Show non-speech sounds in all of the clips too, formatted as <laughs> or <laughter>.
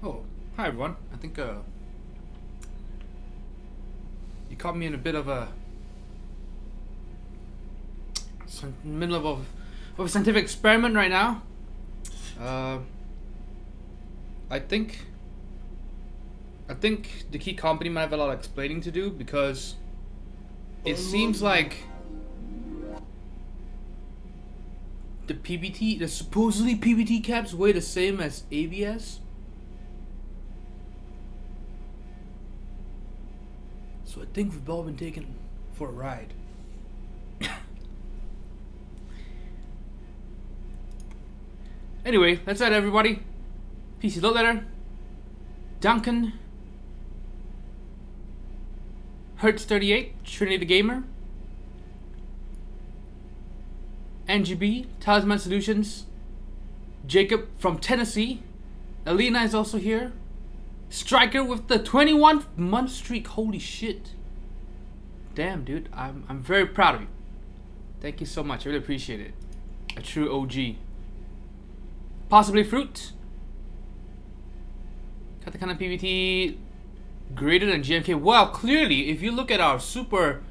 Oh, hi everyone. I think uh, you caught me in a bit of a some middle of a, of a scientific experiment right now. Uh, I think I think the key company might have a lot of explaining to do because it seems like the PBT, the supposedly PBT caps weigh the same as ABS. I think we've all been taken for a ride. anyway, that's that, everybody. PC Load Letter. Duncan. Hertz38, Trinity the Gamer. NGB, Talisman Solutions. Jacob from Tennessee. Alina is also here. Striker with the 21 month streak. Holy shit. Damn, dude. I'm, I'm very proud of you. Thank you so much. I really appreciate it. A true OG. Possibly fruit. Katakana PBT greater than GMK. Well, clearly, if you look at our super,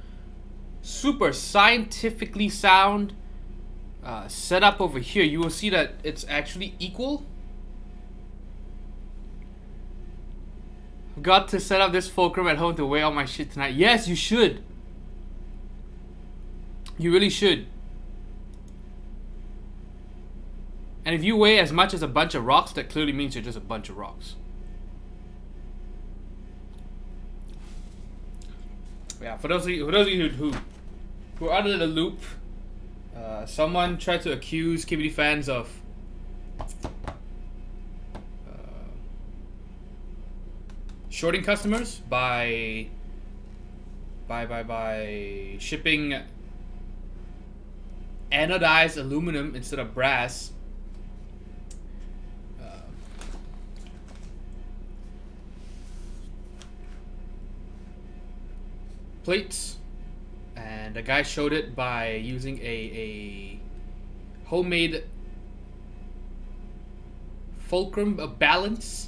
super scientifically sound uh, setup over here, you will see that it's actually equal. Got to set up this fulcrum at home to weigh all my shit tonight. Yes, you should. You really should. And if you weigh as much as a bunch of rocks, that clearly means you're just a bunch of rocks. Yeah, for those of you, for those of you who, who are out of the loop, uh, someone tried to accuse KBD fans of shorting customers by by by by shipping anodized aluminum instead of brass. Uh, plates and a guy showed it by using a, a homemade fulcrum balance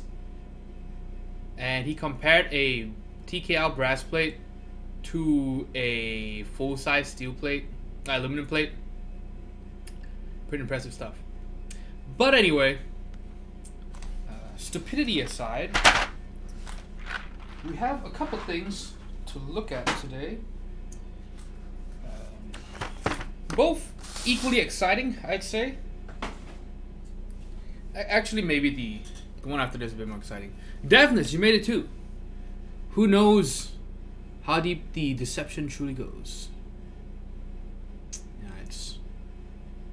and he compared a TKL brass plate to a full-size steel plate, uh, aluminum plate. Pretty impressive stuff. But anyway, uh, stupidity aside, we have a couple things to look at today. Um, both equally exciting, I'd say. Actually, maybe the the one after this is a bit more exciting. Deafness, you made it too. Who knows how deep the deception truly goes? Yeah, it's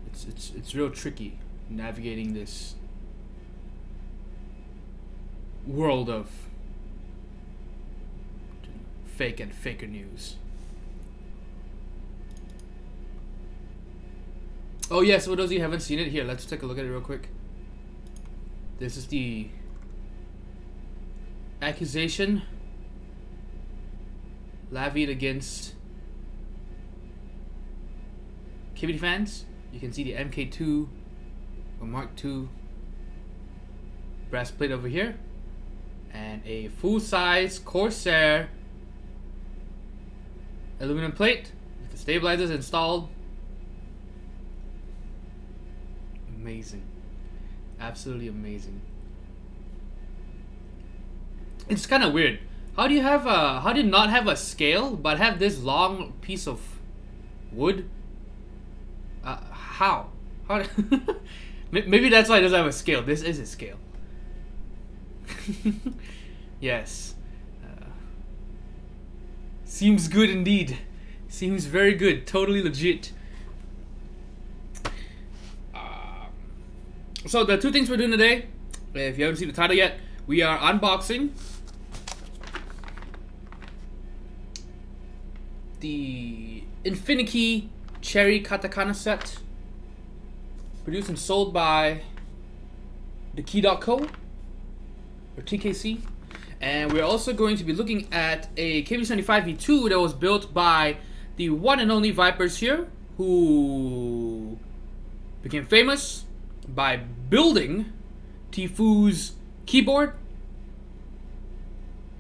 it's it's it's real tricky navigating this world of fake and faker news. Oh yes, yeah, so for those of you haven't seen it, here, let's take a look at it real quick. This is the accusation levied against KBD fans. You can see the MK2 or Mark II brass plate over here and a full-size Corsair aluminum plate with the stabilizers installed. Amazing. Absolutely amazing. It's kind of weird. How do you have a how do you not have a scale but have this long piece of wood? Uh, how? How? <laughs> Maybe that's why it doesn't have a scale. This is a scale. <laughs> yes. Uh, seems good indeed. Seems very good. Totally legit. So the two things we're doing today, if you haven't seen the title yet, we are unboxing the Infinikey Cherry Katakana set, produced and sold by the Key.co or TKC. And we're also going to be looking at a KBD75V2 that was built by the one and only Vipershere, who became famous by building Tfu's keyboard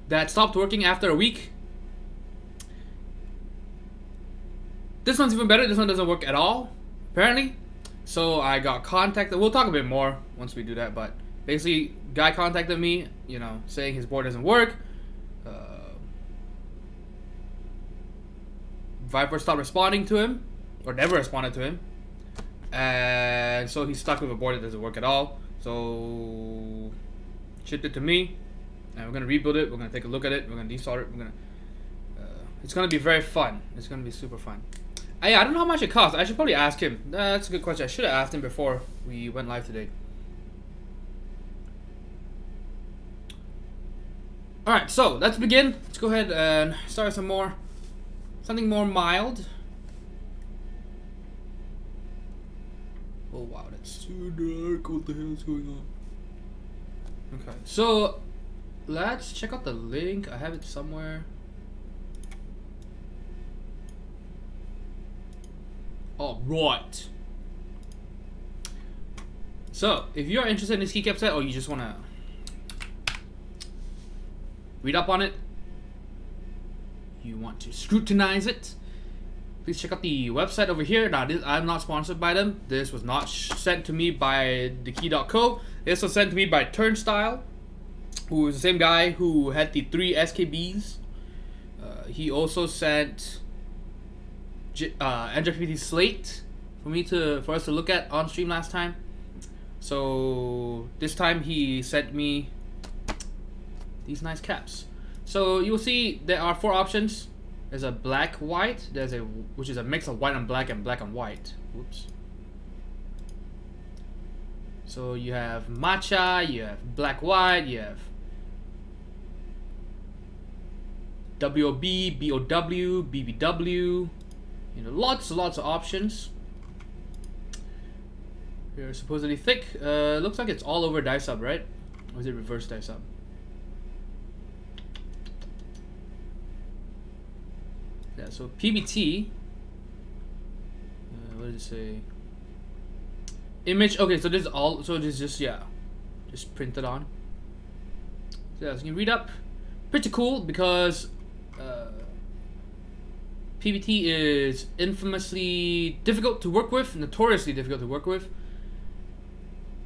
that stopped working after a week. This one's even better. This one doesn't work at all, apparently. So I got contacted. We'll talk a bit more once we do that, but basically, guy contacted me, you know, saying his board doesn't work. Uh, Viper stopped responding to him, or never responded to him, and so he's stuck with a board that doesn't work at all. So shipped it to me, and we're gonna rebuild it. We're gonna take a look at it. We're gonna desolder it. We're gonna. Uh, it's gonna be very fun. It's gonna be super fun. I, I don't know how much it costs. I should probably ask him. Uh, that's a good question. I should have asked him before we went live today. Alright, so let's begin. Let's go ahead and start some more, something more mild. Oh wow, that's too dark. What the hell is going on? Okay, so let's check out the link. I have it somewhere. All right. So, if you're interested in this keycap set or you just want to read up on it, you want to scrutinize it, please check out the website over here. Now, this, I'm not sponsored by them. This was not sent to me by thekey.co. This was sent to me by Turnstile, who is the same guy who had the three SKBs. Uh, he also sent uh, NJPT Slate for me to for us to look at on stream last time. So this time he sent me these nice caps. So you will see there are four options. There's a black white. There's a which is a mix of white and black and black and white. Whoops. So you have matcha, you have black white, you have WOB, you know, lots and lots of options. They're supposedly thick. Uh, looks like it's all over Dye-Sub, right? Or is it reverse Dye-Sub? Yeah, so PBT. Uh, what did it say? Image. Okay, so this is all. So this is just yeah, just printed on. So yeah, so you can read up. Pretty cool because PBT is infamously difficult to work with, notoriously difficult to work with.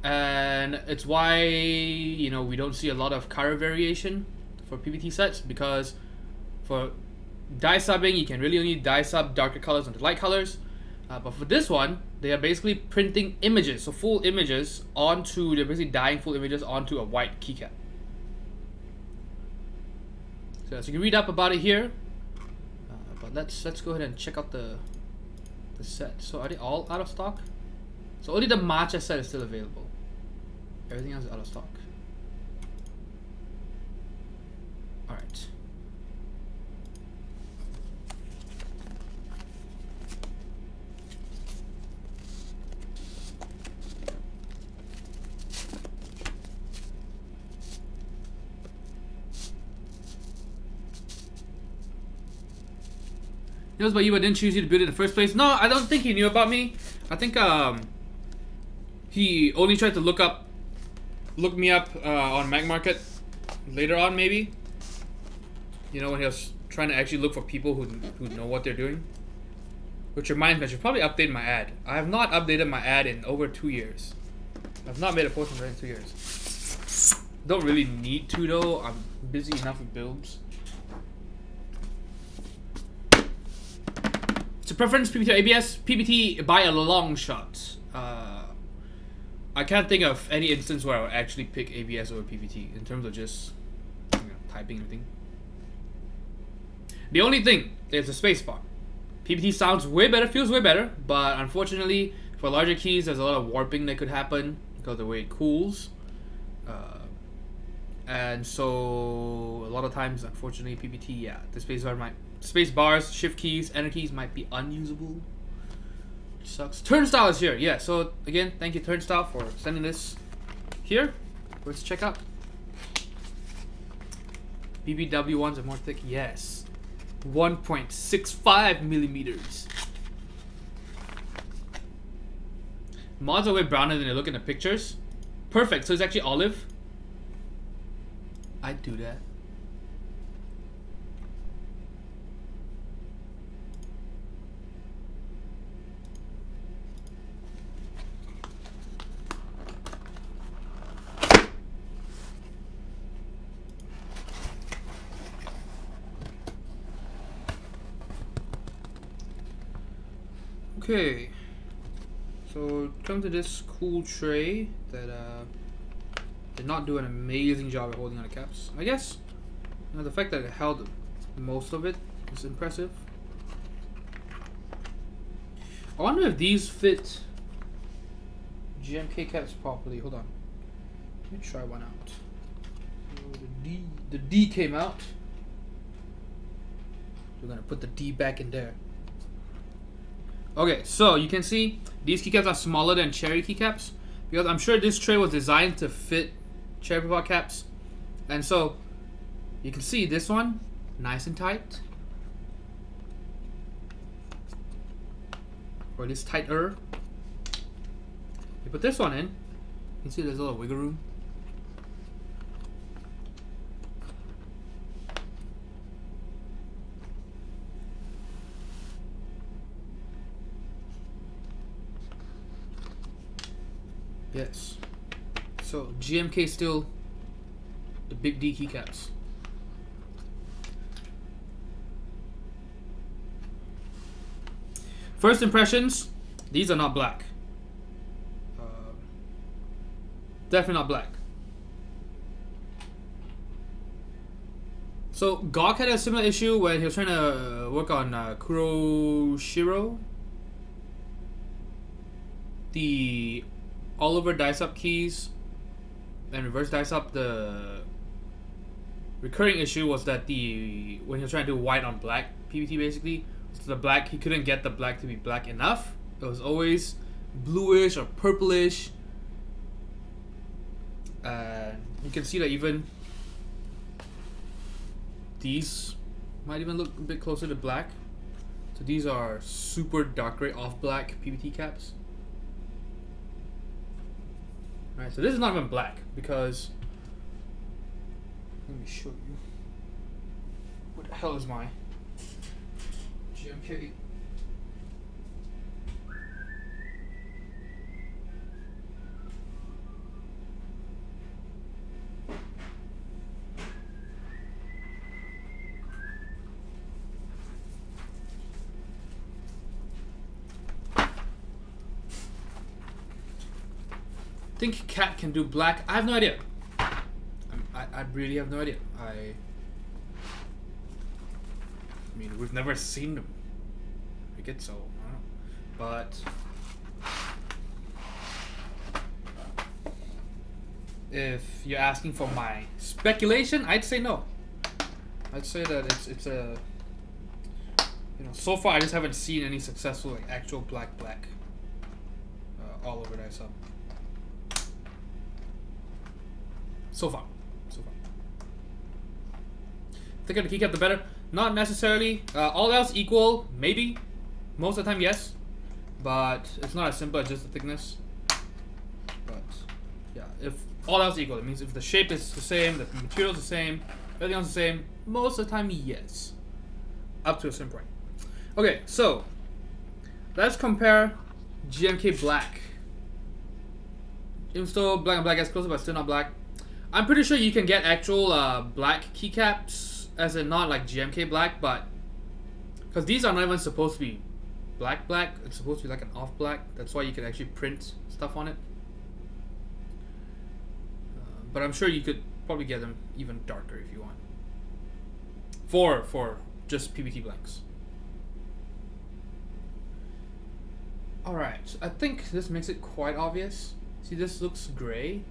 And it's why, you know, we don't see a lot of color variation for PBT sets because for dye subbing, you can really only dye sub darker colors onto light colors. Uh, but for this one, they are basically printing images, so full images onto, they're basically dyeing full images onto a white keycap. So, as you can read up about it here. Let's let's go ahead and check out the the set. So are they all out of stock? So only the matcha set is still available. Everything else is out of stock. Alright. Knows about you but didn't choose you to build it in the first place. No, I don't think he knew about me. I think um he only tried to look up look me up uh, on Mech Market later on maybe. You know when he was trying to actually look for people who who know what they're doing. Which reminds me, I should probably update my ad. I have not updated my ad in over two years. I've not made a post in two years. Don't really need to though. I'm busy enough with builds. So preference PBT or ABS? PBT by a long shot. Uh, I can't think of any instance where I would actually pick ABS over PBT in terms of just you know, typing everything. The only thing is the spacebar. PBT sounds way better, feels way better, but unfortunately, for larger keys, there's a lot of warping that could happen because the way it cools. Uh, and so, a lot of times, unfortunately, PBT, yeah, the spacebar might Space bars, shift keys, enter keys might be unusable. Which sucks. Turnstile is here. Yeah, so again, thank you Turnstile for sending this here. Let's check out. BBW ones are more thick. Yes. 1.65 millimeters. Mods are way browner than they look in the pictures. Perfect. So it's actually olive. I'd do that. Okay. So come to this cool tray that uh, did not do an amazing job at holding on the caps. I guess you know, the fact that it held most of it is impressive. I wonder if these fit GMK caps properly. Hold on. Let me try one out. So the D the D came out. We're gonna put the D back in there. Okay, so you can see these keycaps are smaller than cherry keycaps because I'm sure this tray was designed to fit cherry pop caps. And so you can see this one nice and tight. Or least tighter. You put this one in, you can see there's a little wiggle room. So GMK still the big D keycaps. First impressions, these are not black. Uh, definitely not black. So Gawk had a similar issue when he was trying to work on uh, Kuroshiro. The all over dye sub keys and reverse dye sub the recurring issue was that the when he was trying to do white on black PBT basically so the black he couldn't get the black to be black enough. It was always bluish or purplish. Uh, you can see that even these might even look a bit closer to black. So these are super dark gray off black PBT caps So this is not even black because let me show you. What the hell is my GMK? Think cat can do black. I have no idea. I, I really have no idea. I. I mean, we've never seen them. I get so. I but. If you're asking for my speculation, I'd say no. I'd say that it's it's a. You know, so far I just haven't seen any successful like actual black black. Uh, all over that. So. So far. So far. Thicker the keycap, the better. Not necessarily. Uh, all else equal, maybe. Most of the time, yes. But it's not as simple as just the thickness. But, yeah. If all else equal, it means if the shape is the same, the material is the same, everything else is the same, most of the time, yes. Up to a certain point. Okay, so. Let's compare GMK Black. Even still black and black as closer, but still not black. I'm pretty sure you can get actual uh, black keycaps, as in not like GMK black, but because these are not even supposed to be black black. It's supposed to be like an off black. That's why you can actually print stuff on it. Uh, but I'm sure you could probably get them even darker if you want. For for just PBT blanks. Alright, I think this makes it quite obvious. See, this looks gray.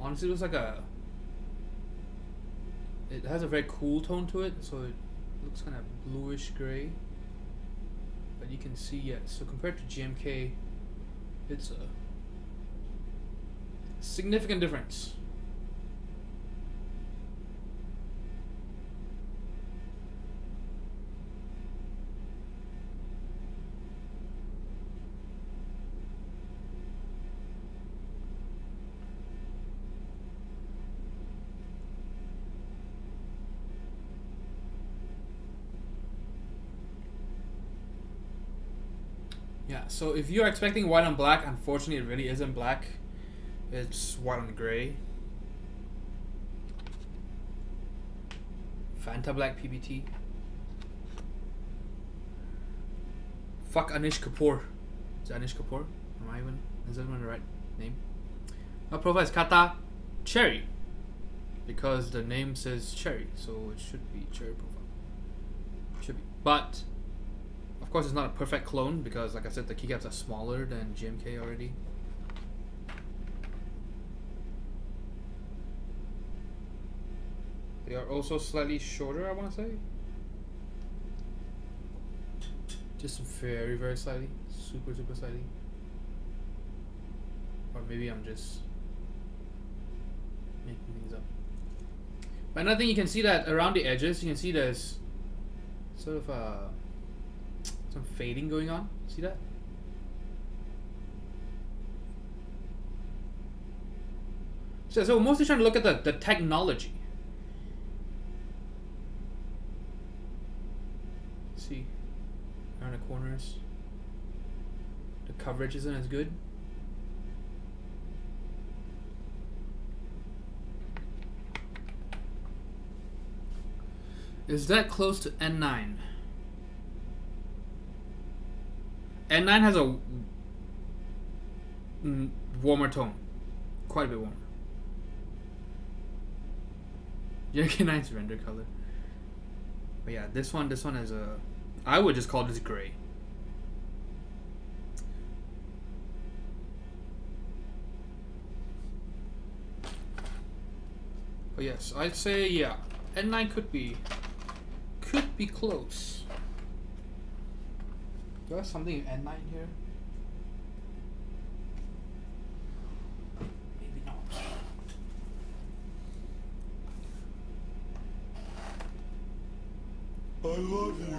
Honestly, it looks like a. It has a very cool tone to it, so it looks kind of bluish gray. But you can see, yeah. So compared to GMK, it's a significant difference. Yeah, so if you're expecting white on black, unfortunately it really isn't black. It's white on gray. Vantablack PBT. Fuck Anish Kapoor. Is Anish Kapoor? Am I even? Is that even the right name? My profile is Kata Cherry. Because the name says Cherry, so it should be Cherry profile. Should be. But, of course, it's not a perfect clone because, like I said, the keycaps are smaller than GMK already. They are also slightly shorter, I want to say. Just very, very slightly. Super, super slightly. Or maybe I'm just making things up. But another thing you can see that around the edges, you can see there's sort of uh, some fading going on. See that? So, so we're mostly trying to look at the, the technology. See, around the corners, the coverage isn't as good. Is that close to N9? N9 has a mm, warmer tone. Quite a bit warmer. <laughs> JK9's render color. But yeah, this one, this one is a... I would just call this gray. But yes, I'd say, yeah, N9 could be could be close. Do I have something in N9 here? Maybe not. I love you.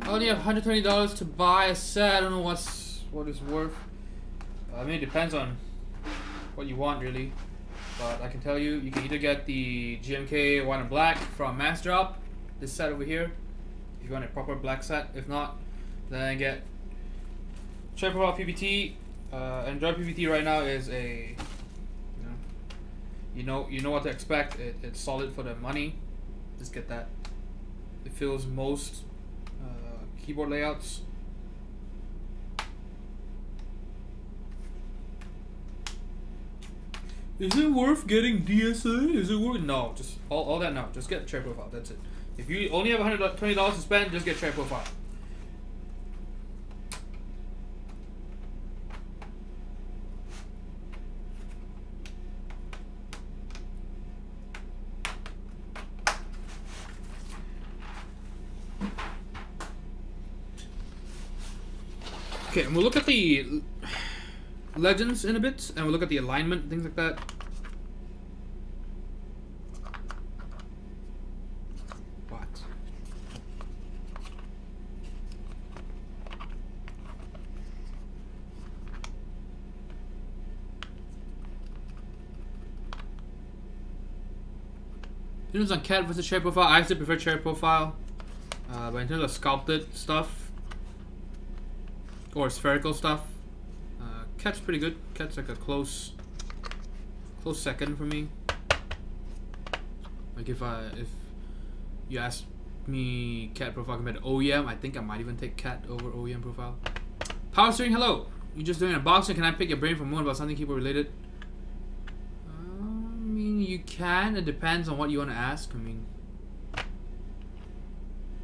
I only have $120 to buy a set. I don't know what's what it's worth. Uh, I mean, it depends on what you want, really. But I can tell you, you can either get the GMK White and Black from Mass Drop, this set over here, if you want a proper black set. If not, then I get Cherry Profile PBT. Uh, Android PBT right now is a, you know, you know, what to expect. It, it's solid for the money. Just get that. It fills most uh, keyboard layouts. Is it worth getting DSA? Is it worth? No, just all, all that. No, just get Cherry Profile. That's it. If you only have $120 to spend, just get Cherry Profile. Okay, and we'll look at the legends in a bit, and we'll look at the alignment, things like that. What? Terms on KAT versus cherry profile, I actually prefer cherry profile. Uh, but in terms of sculpted stuff, or spherical stuff, uh, KAT's pretty good. KAT's like a close, close second for me. Like if I if you ask me KAT profile compared to OEM, I think I might even take cat over OEM profile. Power steering, hello. You just doing a boxing? Can I pick your brain for more about something keyboard related? Uh, I mean, you can. It depends on what you want to ask. I mean,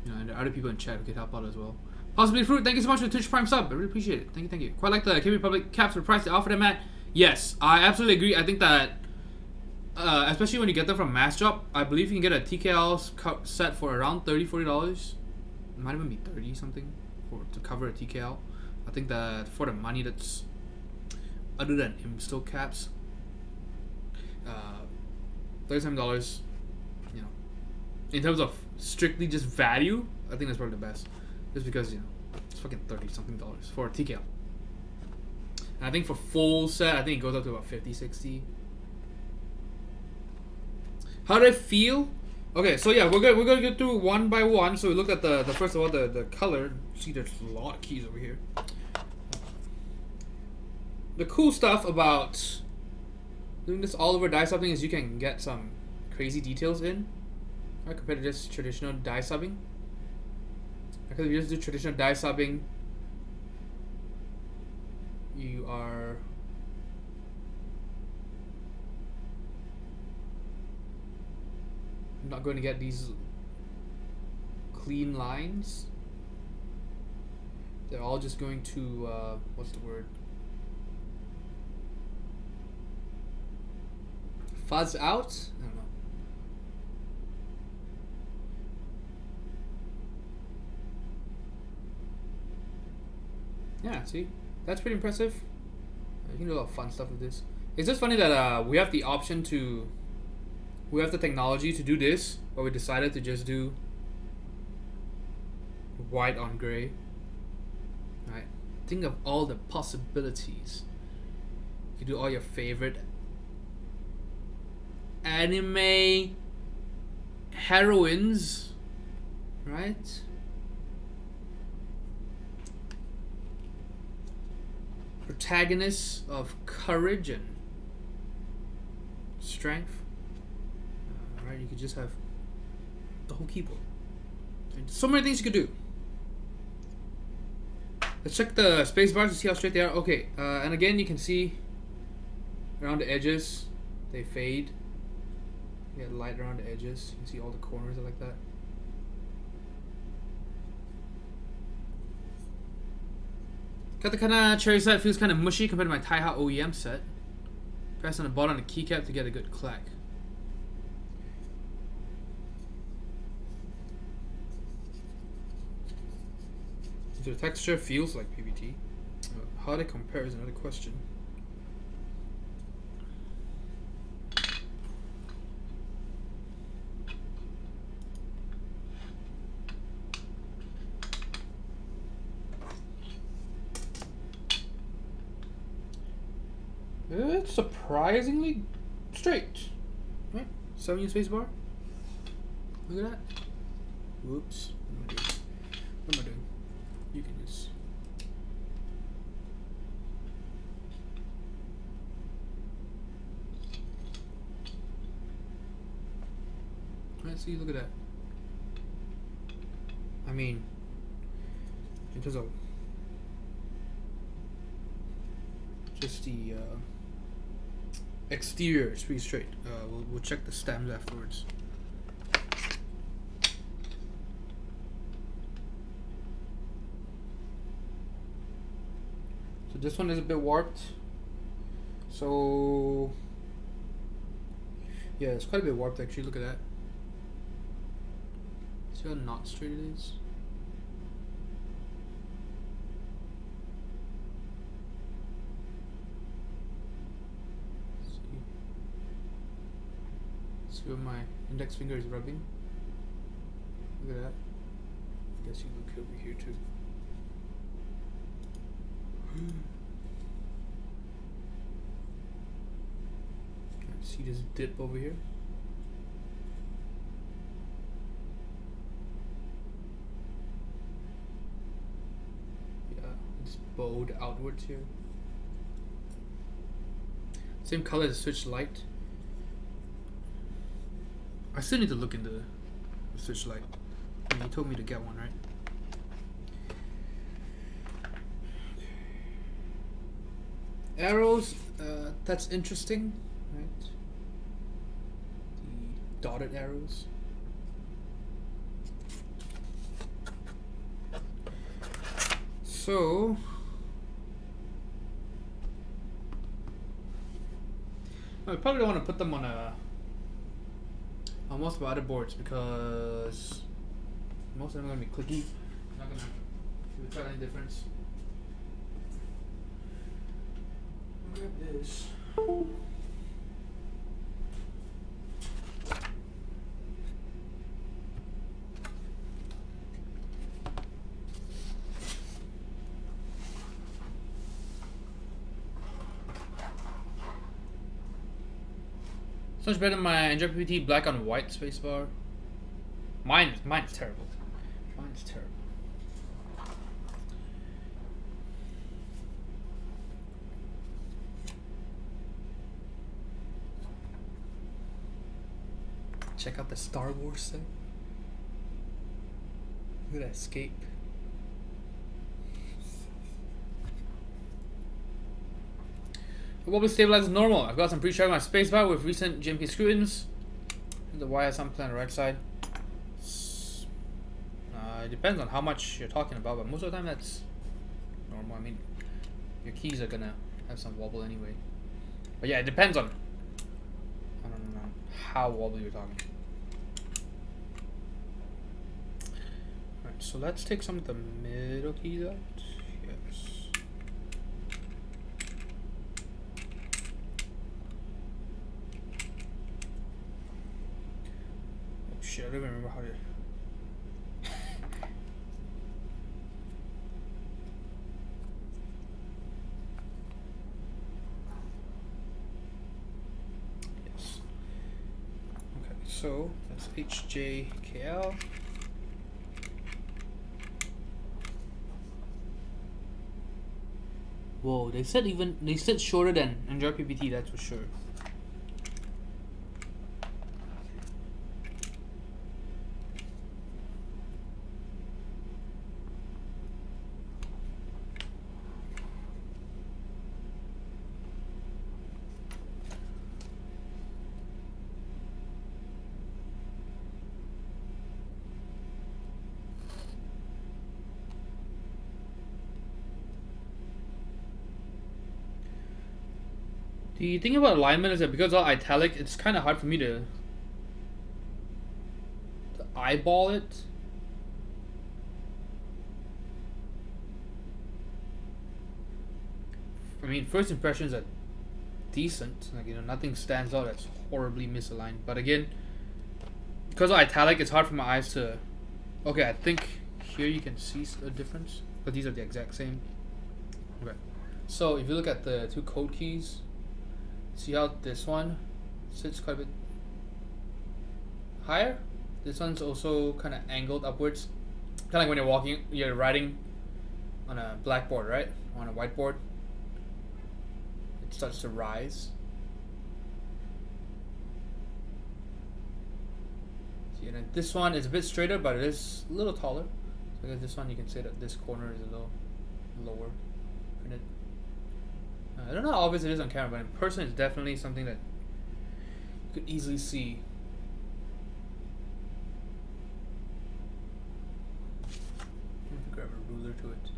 you know, and there are other people in chat who could help out as well. Possibly Fruit, thank you so much for the Twitch Prime sub. I really appreciate it. Thank you, thank you. Quite like the KB Republic caps for price they offer them at. Yes, I absolutely agree. I think that, uh, especially when you get them from Mass Drop, I believe you can get a TKL set for around $30, $40. It might even be 30 something for to cover a TKL. I think that for the money that's, other than Imsto caps, uh, $37, you know, in terms of strictly just value, I think that's probably the best. Just because, you know, it's fucking 30 something dollars for a TKL. And I think for full set, I think it goes up to about 50, 60. How did it feel? Okay, so yeah, we're gonna we're gonna get through one by one. So we look at the the first of all the the color. See, there's a lot of keys over here. The cool stuff about doing this all over die subbing is you can get some crazy details in, right? Compared to just traditional die subbing. Because you just do traditional die subbing, you are not going to get these clean lines. They're all just going to, uh, what's the word? Fuzz out? I don't know. Yeah, see? That's pretty impressive. You can do a lot of fun stuff with this. It's just funny that uh, we have the option to... We have the technology to do this, but we decided to just do white on gray. Right? Think of all the possibilities. You do all your favorite anime heroines, right? Protagonists of courage and strength. All right, you could just have the whole keyboard. So many things you could do. Let's check the space bars to see how straight they are. Okay, uh, and again you can see around the edges, they fade. You get light around the edges. You can see all the corners are like that. Got the of cherry set, feels kind of mushy compared to my Taihao OEM set. Press on the bottom of the keycap to get a good clack. The texture feels like PBT. How they compare is another question. It's surprisingly straight. Right? 7 U space bar. Look at that. Whoops. What am I doing? What am I doing? You can just. Let's see, look at that. I mean, in terms of just the uh, exterior is pretty straight. Uh, we'll, we'll check the stems afterwards. So this one is a bit warped. So yeah, it's quite a bit warped actually. Look at that. See how not straight it is? See where my index finger is rubbing? Look at that. I guess you look over here too. <gasps> See this dip over here? Yeah, it's bowed outwards here. Same color as Switch Lite. I still need to look into the Switch Lite. I mean, he told me to get one, right? Arrows, uh, that's interesting, right? The dotted arrows. So, I probably don't want to put them on a on most of other boards because most of them are gonna be clicky. Not gonna tell any difference. Grab this. So much better than my NJPT black on white spacebar. Mine, mine's terrible. Mine's terrible. Check out the Star Wars thing. Look at that escape. Wobbly stabilizes normal. I've got some pre-charge my spacebar with recent GMP scrutins. The Y has on the right side. Uh, it depends on how much you're talking about, but most of the time that's normal. I mean, your keys are gonna have some wobble anyway. But yeah, it depends on I don't know how wobbly you're talking. Alright, so let's take some of the middle keys out. Yes. Oh shit, I don't even remember how to Yes. Okay, so that's HJKL. Whoa, they said even they said shorter than Android PBT, that's for sure. The thing about alignment is that because all italic, it's kind of hard for me to, to eyeball it. I mean, first impressions are decent. Like you know, nothing stands out that's horribly misaligned. But again, because of italic, it's hard for my eyes to. Okay, I think here you can see a difference, but these are the exact same. Okay, so if you look at the two code keys, See how this one sits quite a bit higher? This one's also kind of angled upwards. Kind of like when you're walking, you're writing on a blackboard, right? On a whiteboard. It starts to rise. See, and then this one is a bit straighter, but it is a little taller. So this one, you can say that this corner is a little lower. I don't know how obvious it is on camera, but in person, it's definitely something that you could easily see. grab a ruler to it.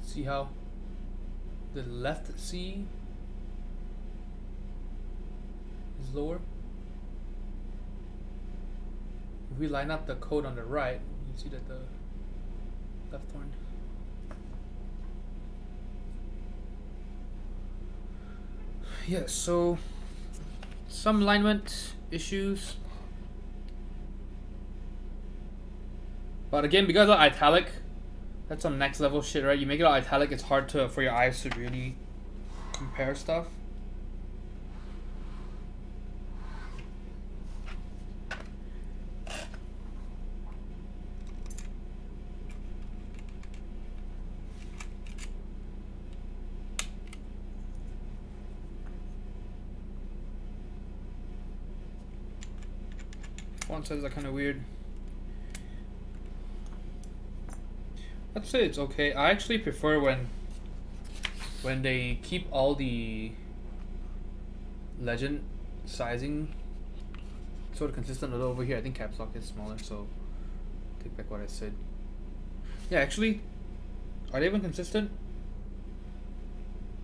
See how the left C is lower? If we line up the code on the right, see that the left horn. Yeah, so some alignment issues. But again, because of italic, that's some next level shit, right? You make it all italic, it's hard to for your eyes to really compare stuff. Sizes are kind of weird. I'd say it's okay. I actually prefer when when they keep all the legend sizing sort of consistent. Although over here, I think caps lock is smaller, so take back what I said. Yeah, actually, are they even consistent?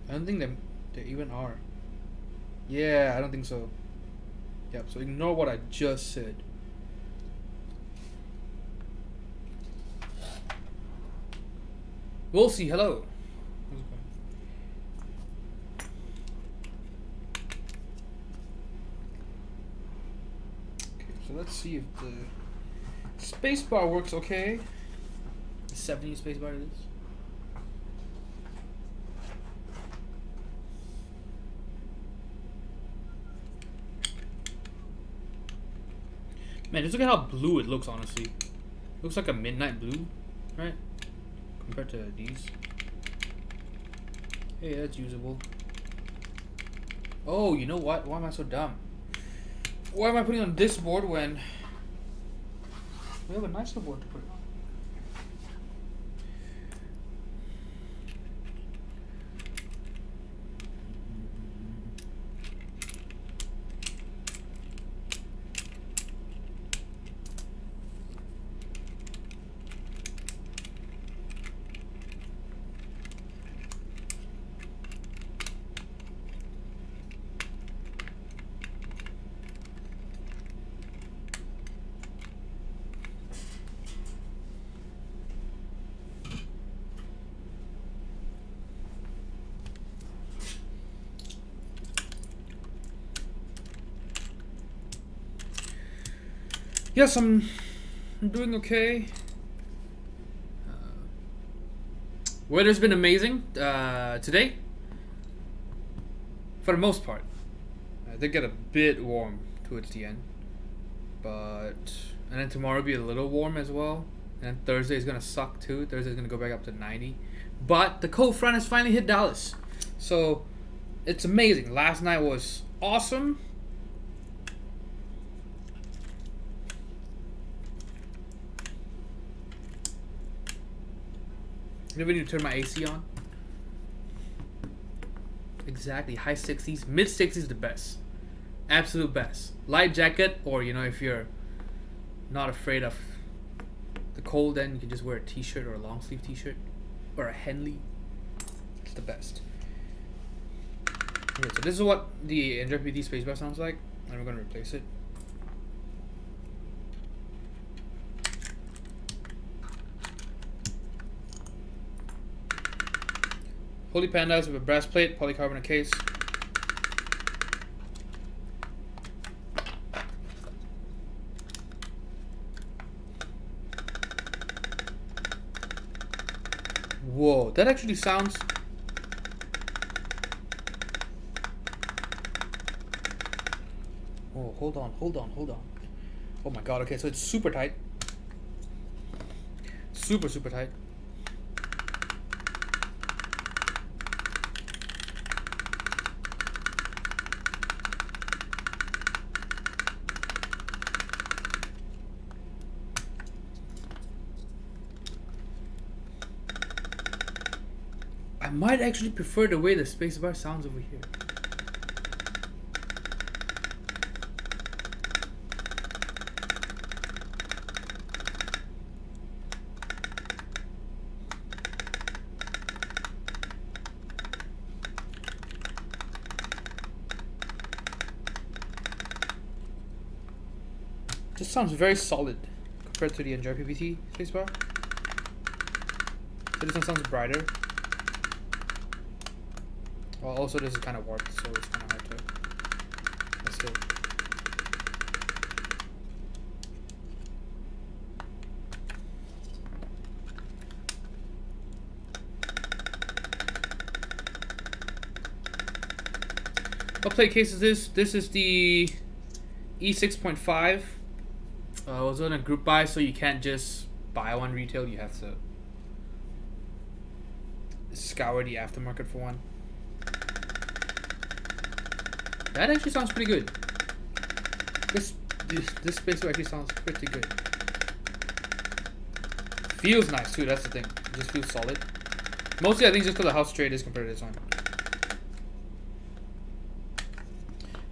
I don't think they they even are. Yeah, I don't think so. Yep. So ignore what I just said. We'll see. Hello. Okay, so let's see if the spacebar works okay. The 70 spacebar it is. Man, just look at how blue it looks, honestly. Looks like a midnight blue, right? Compared to these. Hey, that's usable. Oh, you know what? Why am I so dumb? Why am I putting on this board when we have a nicer board to put yes, I'm, I'm doing okay. Uh, weather's been amazing uh, today. For the most part. I did get a bit warm towards the end. But, and then tomorrow will be a little warm as well. And Thursday is going to suck too. Thursday is going to go back up to 90. But the cold front has finally hit Dallas. So, it's amazing. Last night was awesome. Maybe need to turn my AC on. Exactly. High 60s. Mid 60s the best. Absolute best. Light jacket or, you know, if you're not afraid of the cold, then you can just wear a t-shirt or a long sleeve t-shirt. Or a Henley. It's the best. Okay, so this is what the Enjoy PBT spacebar sounds like. And we're to replace it. Holy Pandas with a brass plate, polycarbonate case. Whoa, that actually sounds... Oh, hold on, hold on, hold on. Oh my god, okay, so it's super tight. Super, super tight. Might actually prefer the way the spacebar sounds over here. This sounds very solid compared to the Enjoy PBT spacebar. So this one sounds brighter. Also this is kind of warped, so it's kind of hard to... But still. What plate case is this? This is the E6.5. Uh, I was on a group buy, so you can't just buy one retail. You have to scour the aftermarket for one. That actually sounds pretty good. This this, this spacer actually sounds pretty good. Feels nice too, that's the thing. It just feels solid. Mostly I think just because of how straight it is compared to this one.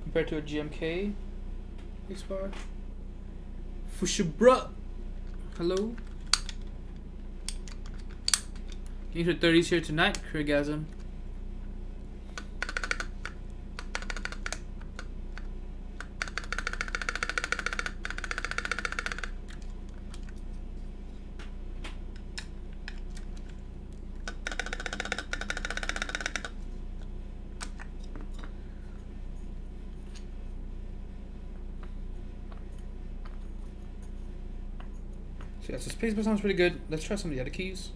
Compared to a GMK X-Bar. Fushibra. Hello. Into 30s here tonight, Krigasm. Yeah, sounds pretty good. Let's try some of the other keys.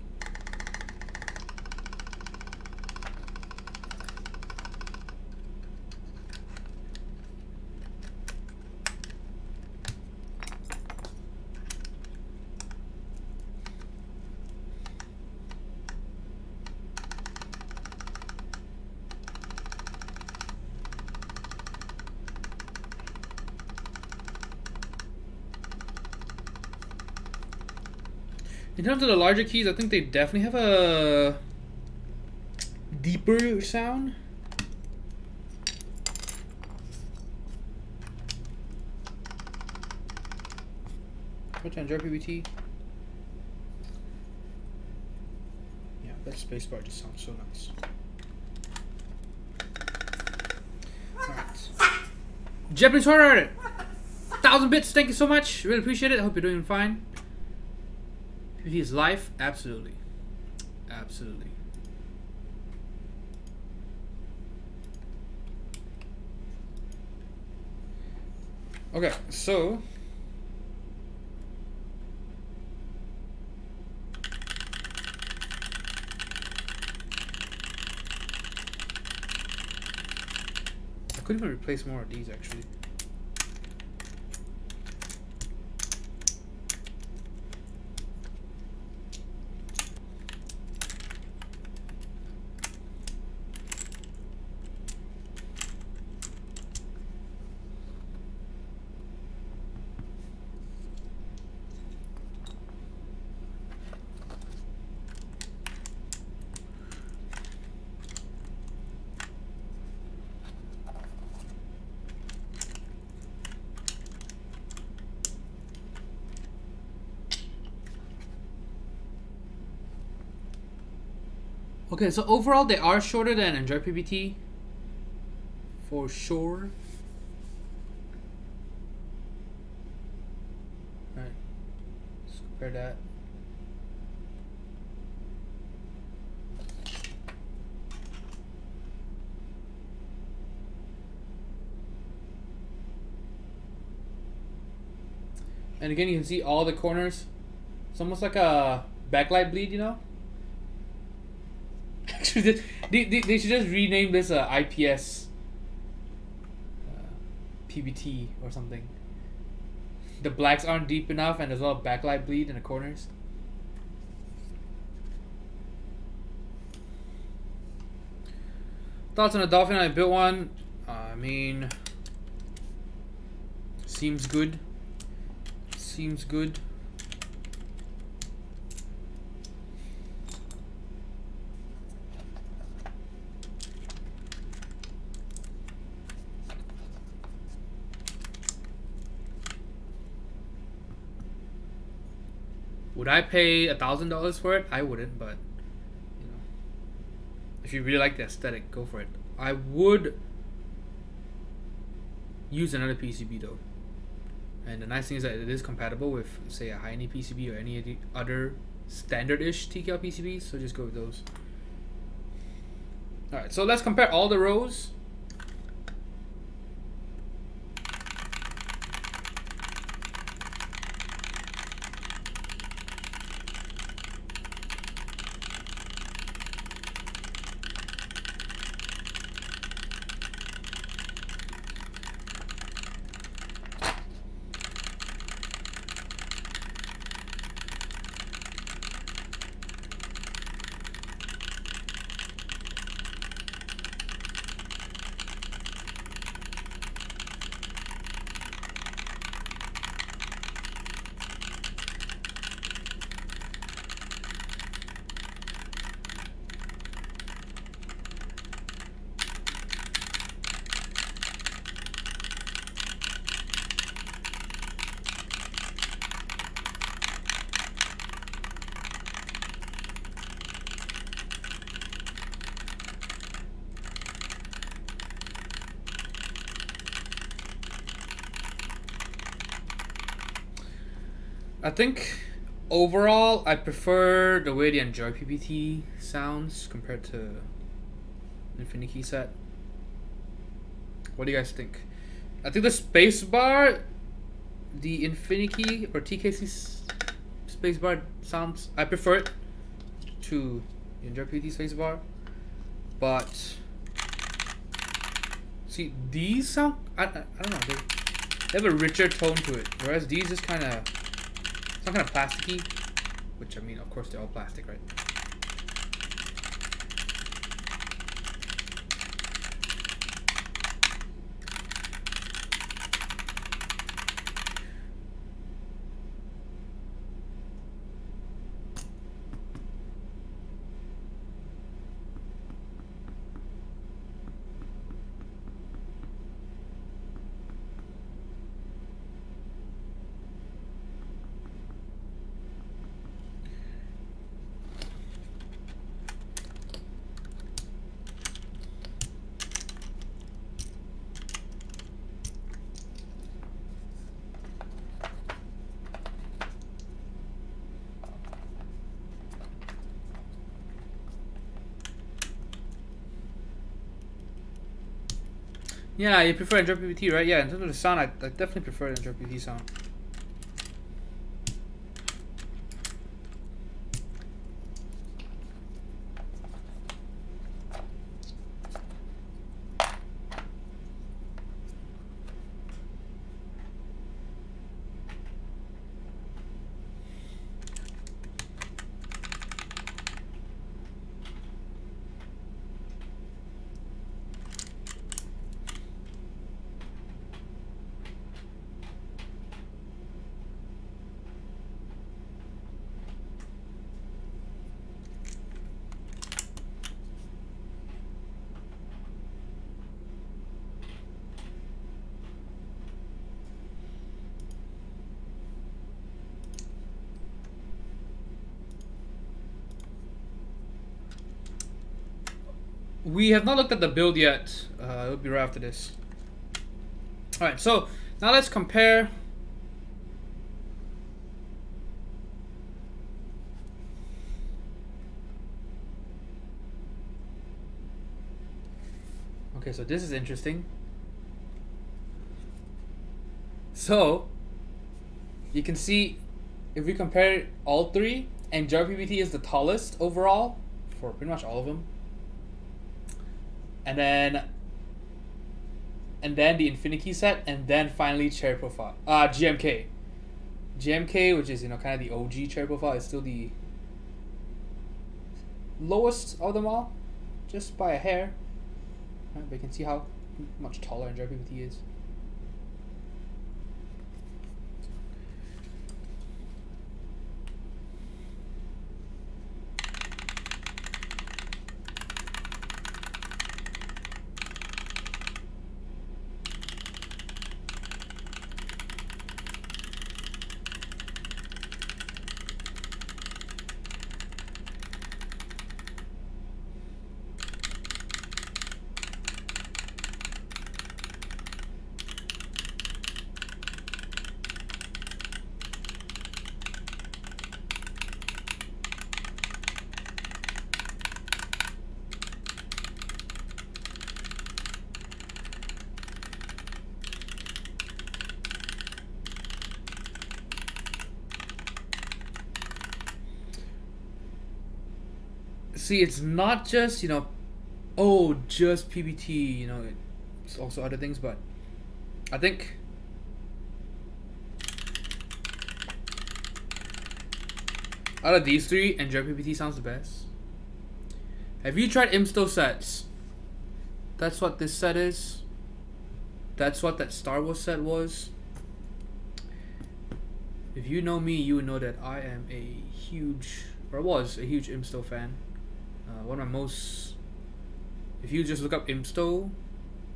In terms of the larger keys, I think they definitely have a deeper sound. Which on PBT? Yeah, that spacebar just sounds so nice. Alright. Japanese horror! Thousand bits, thank you so much. Really appreciate it. I hope you're doing fine. If he's life, absolutely. Absolutely. Okay, so I could even replace more of these actually. Okay, so overall they are shorter than Enjoy PBT. For sure. Alright. Compare that. And again, you can see all the corners. It's almost like a backlight bleed, you know? Actually, they, they, they should just rename this uh, IPS uh, PBT or something. The blacks aren't deep enough and there's a lot of backlight bleed in the corners. Thoughts on the Dolphin? I built one. I mean, seems good. Seems good. Would I pay a thousand dollars for it? I wouldn't, but you know, if you really like the aesthetic, go for it. I would use another PCB though. And the nice thing is that it is compatible with, say, a Hiney PCB or any other standard-ish TKL PCBs, so just go with those. Alright, so let's compare all the rows. I think overall I prefer the way the Enjoy PBT sounds compared to Infinikey set. What do you guys think? I think the spacebar, the Infinikey or TKC spacebar sounds. I prefer it to the Enjoy PBT spacebar, but see these sound. I, I, I don't know. They, they have a richer tone to it, whereas these just kind of some kind of plasticky, which I mean, of course, they're all plastic, right? Yeah, you prefer PBT, right? Yeah, in terms of the sound, I, I definitely prefer PBT sound. We have not looked at the build yet. Uh, it'll be right after this. All right, so now let's compare. Okay, so this is interesting. So, you can see if we compare all three, and PBT is the tallest overall for pretty much all of them. And then and then the Infinikey set, and then finally Cherry Profile. Uh GMK. GMK, which is you know kind of the OG Cherry Profile, is still the lowest of them all, just by a hair. But you can see how much taller and Enjoy PBT is. See, it's not just you know, oh, just PBT. You know, it's also other things, but I think. Out of these three, Enjoy PBT sounds the best. Have you tried Imsto sets? That's what this set is. That's what that Star Wars set was. If you know me, you know that I am a huge, or was a huge Imsto fan. Uh, one of my most, if you just look up Imsto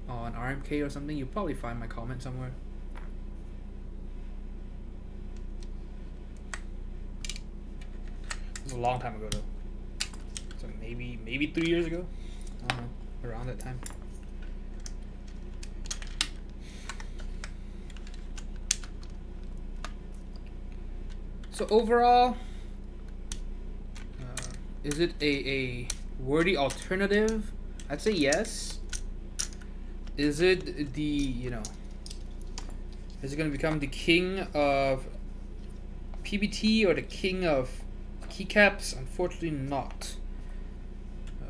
on RMK or something, you'll probably find my comment somewhere. It was a long time ago though. So maybe maybe three years ago. I don't know, around that time. So overall, is it a, a worthy alternative? I'd say yes. Is it the, you know, is it going to become the king of PBT or the king of keycaps? Unfortunately not. Uh,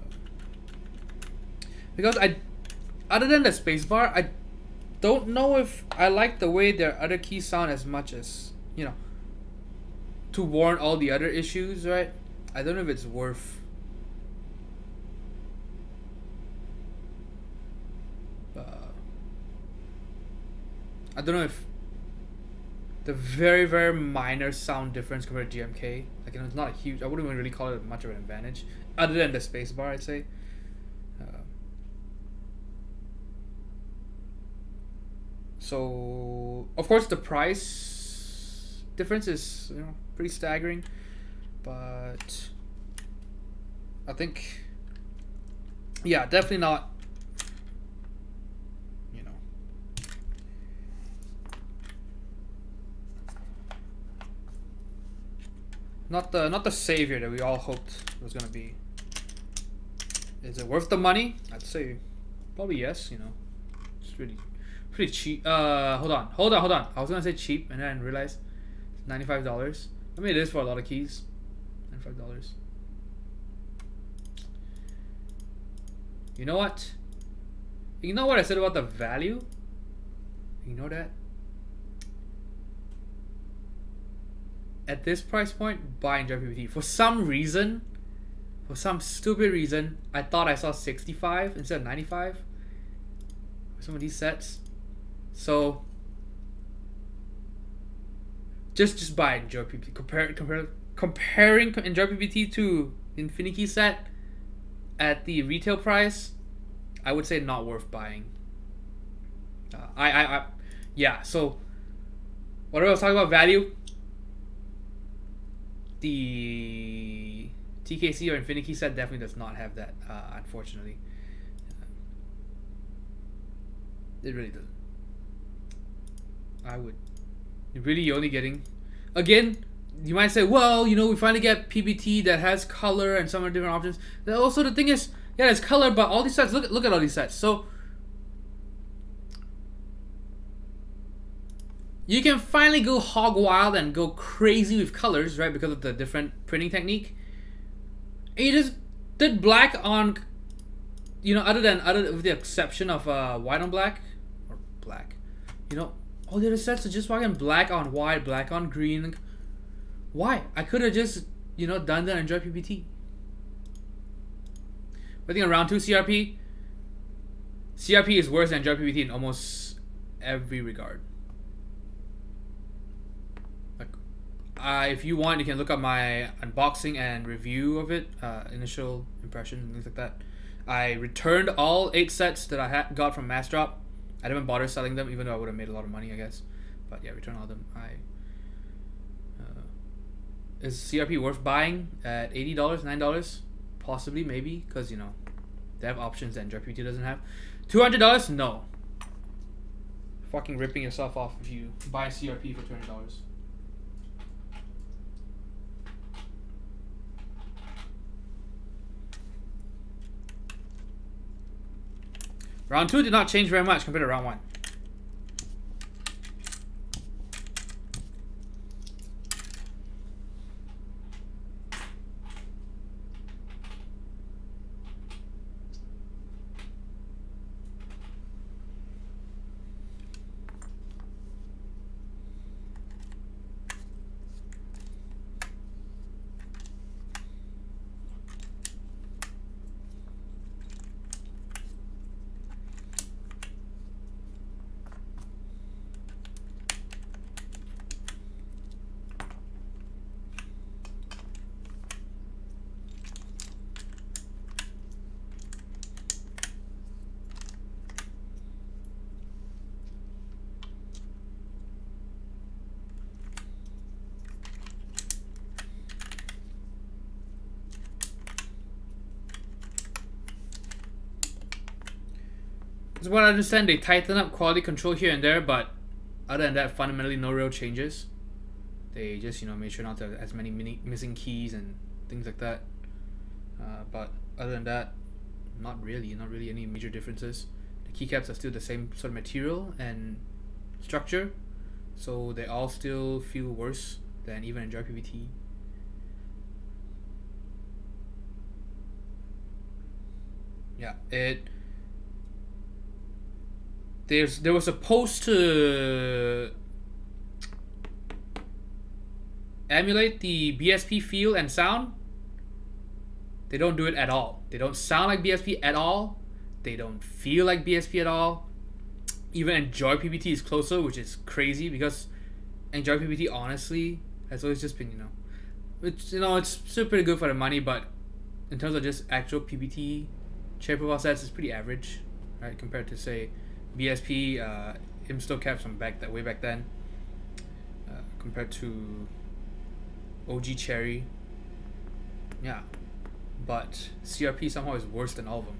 because I, other than the spacebar, I don't know if I like the way their other keys sound as much as, you know, to warrant all the other issues, right? I don't know if it's worth uh, I don't know if the very very minor sound difference compared to GMK like you know, it's not a huge I wouldn't even really call it much of an advantage other than the spacebar I'd say uh, so of course the price difference is you know pretty staggering but I think, yeah, definitely not. Not the not the savior that we all hoped it was gonna be. Is it worth the money? I'd say probably yes. You know, it's really pretty cheap. Uh, hold on, hold on, hold on. I was gonna say cheap, and then I realized ninety five dollars. I mean, it is for a lot of keys. $95. You know what? You know what I said about the value? You know that? At this price point, buying JPT. For some reason, for some stupid reason, I thought I saw 65 instead of 95 for some of these sets. So just just buy JPT. Compare compare comparing Enjoy PBT to Infinikey set at the retail price, I would say not worth buying. Uh, I, I, I, yeah. So, what I was talking about value, the TKC or Infinikey set definitely does not have that, uh, unfortunately. Uh, it really doesn't. I would. Really, you're only getting. Again, you might say, well, you know, we finally get PBT that has color and some of different options. Also, the thing is, yeah, it's color, but all these sets, look, look at all these sets. So, you can finally go hog wild and go crazy with colors, right? Because of the different printing technique. And you just did black on, you know, other than other with the exception of uh, white on black or black, you know, all the other sets are just fucking black on white, black on green. Why? I could have just, you know, done that and enjoy PBT. I think around two CRP, CRP is worse than PBT in almost every regard. Uh, if you want, you can look up my unboxing and review of it, uh, initial impression, things like that. I returned all eight sets that I got from Mass Drop. I didn't bother selling them, even though I would have made a lot of money, I guess. But yeah, return all of them. I uh, is CRP worth buying at eighty dollars, nine dollars, possibly, maybe, because you know they have options that JPT doesn't have. Two hundred dollars, no. Fucking ripping yourself off if you buy CRP for two hundred dollars. Round 2 did not change very much compared to round 1. What I understand, they tighten up quality control here and there, but other than that, fundamentally no real changes. They just, you know, made sure not to have as many mini missing keys and things like that. Uh, but other than that, not really, not really any major differences. The keycaps are still the same sort of material and structure, so they all still feel worse than even Enjoy PBT. Yeah, it there's there was supposed to emulate the BSP feel and sound. They don't do it at all. They don't sound like BSP at all. They don't feel like BSP at all. Even Enjoy PBT is closer, which is crazy because Enjoy PBT honestly has always just been, you know, it's you know, it's still pretty good for the money, but in terms of just actual PBT Cherry profile sets, it's pretty average, right? Compared to say BSP, uh, him still kept some back that way back then, uh, compared to OG Cherry. Yeah, but CRP somehow is worse than all of them.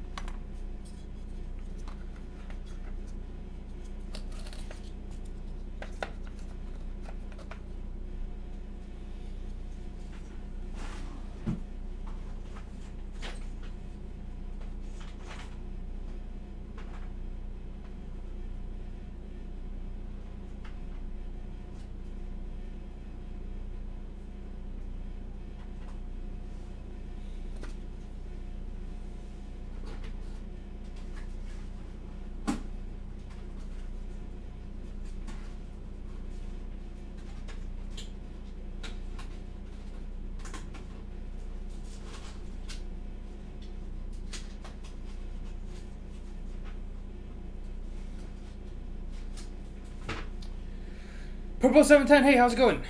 Purple seven ten. Hey, how's it going?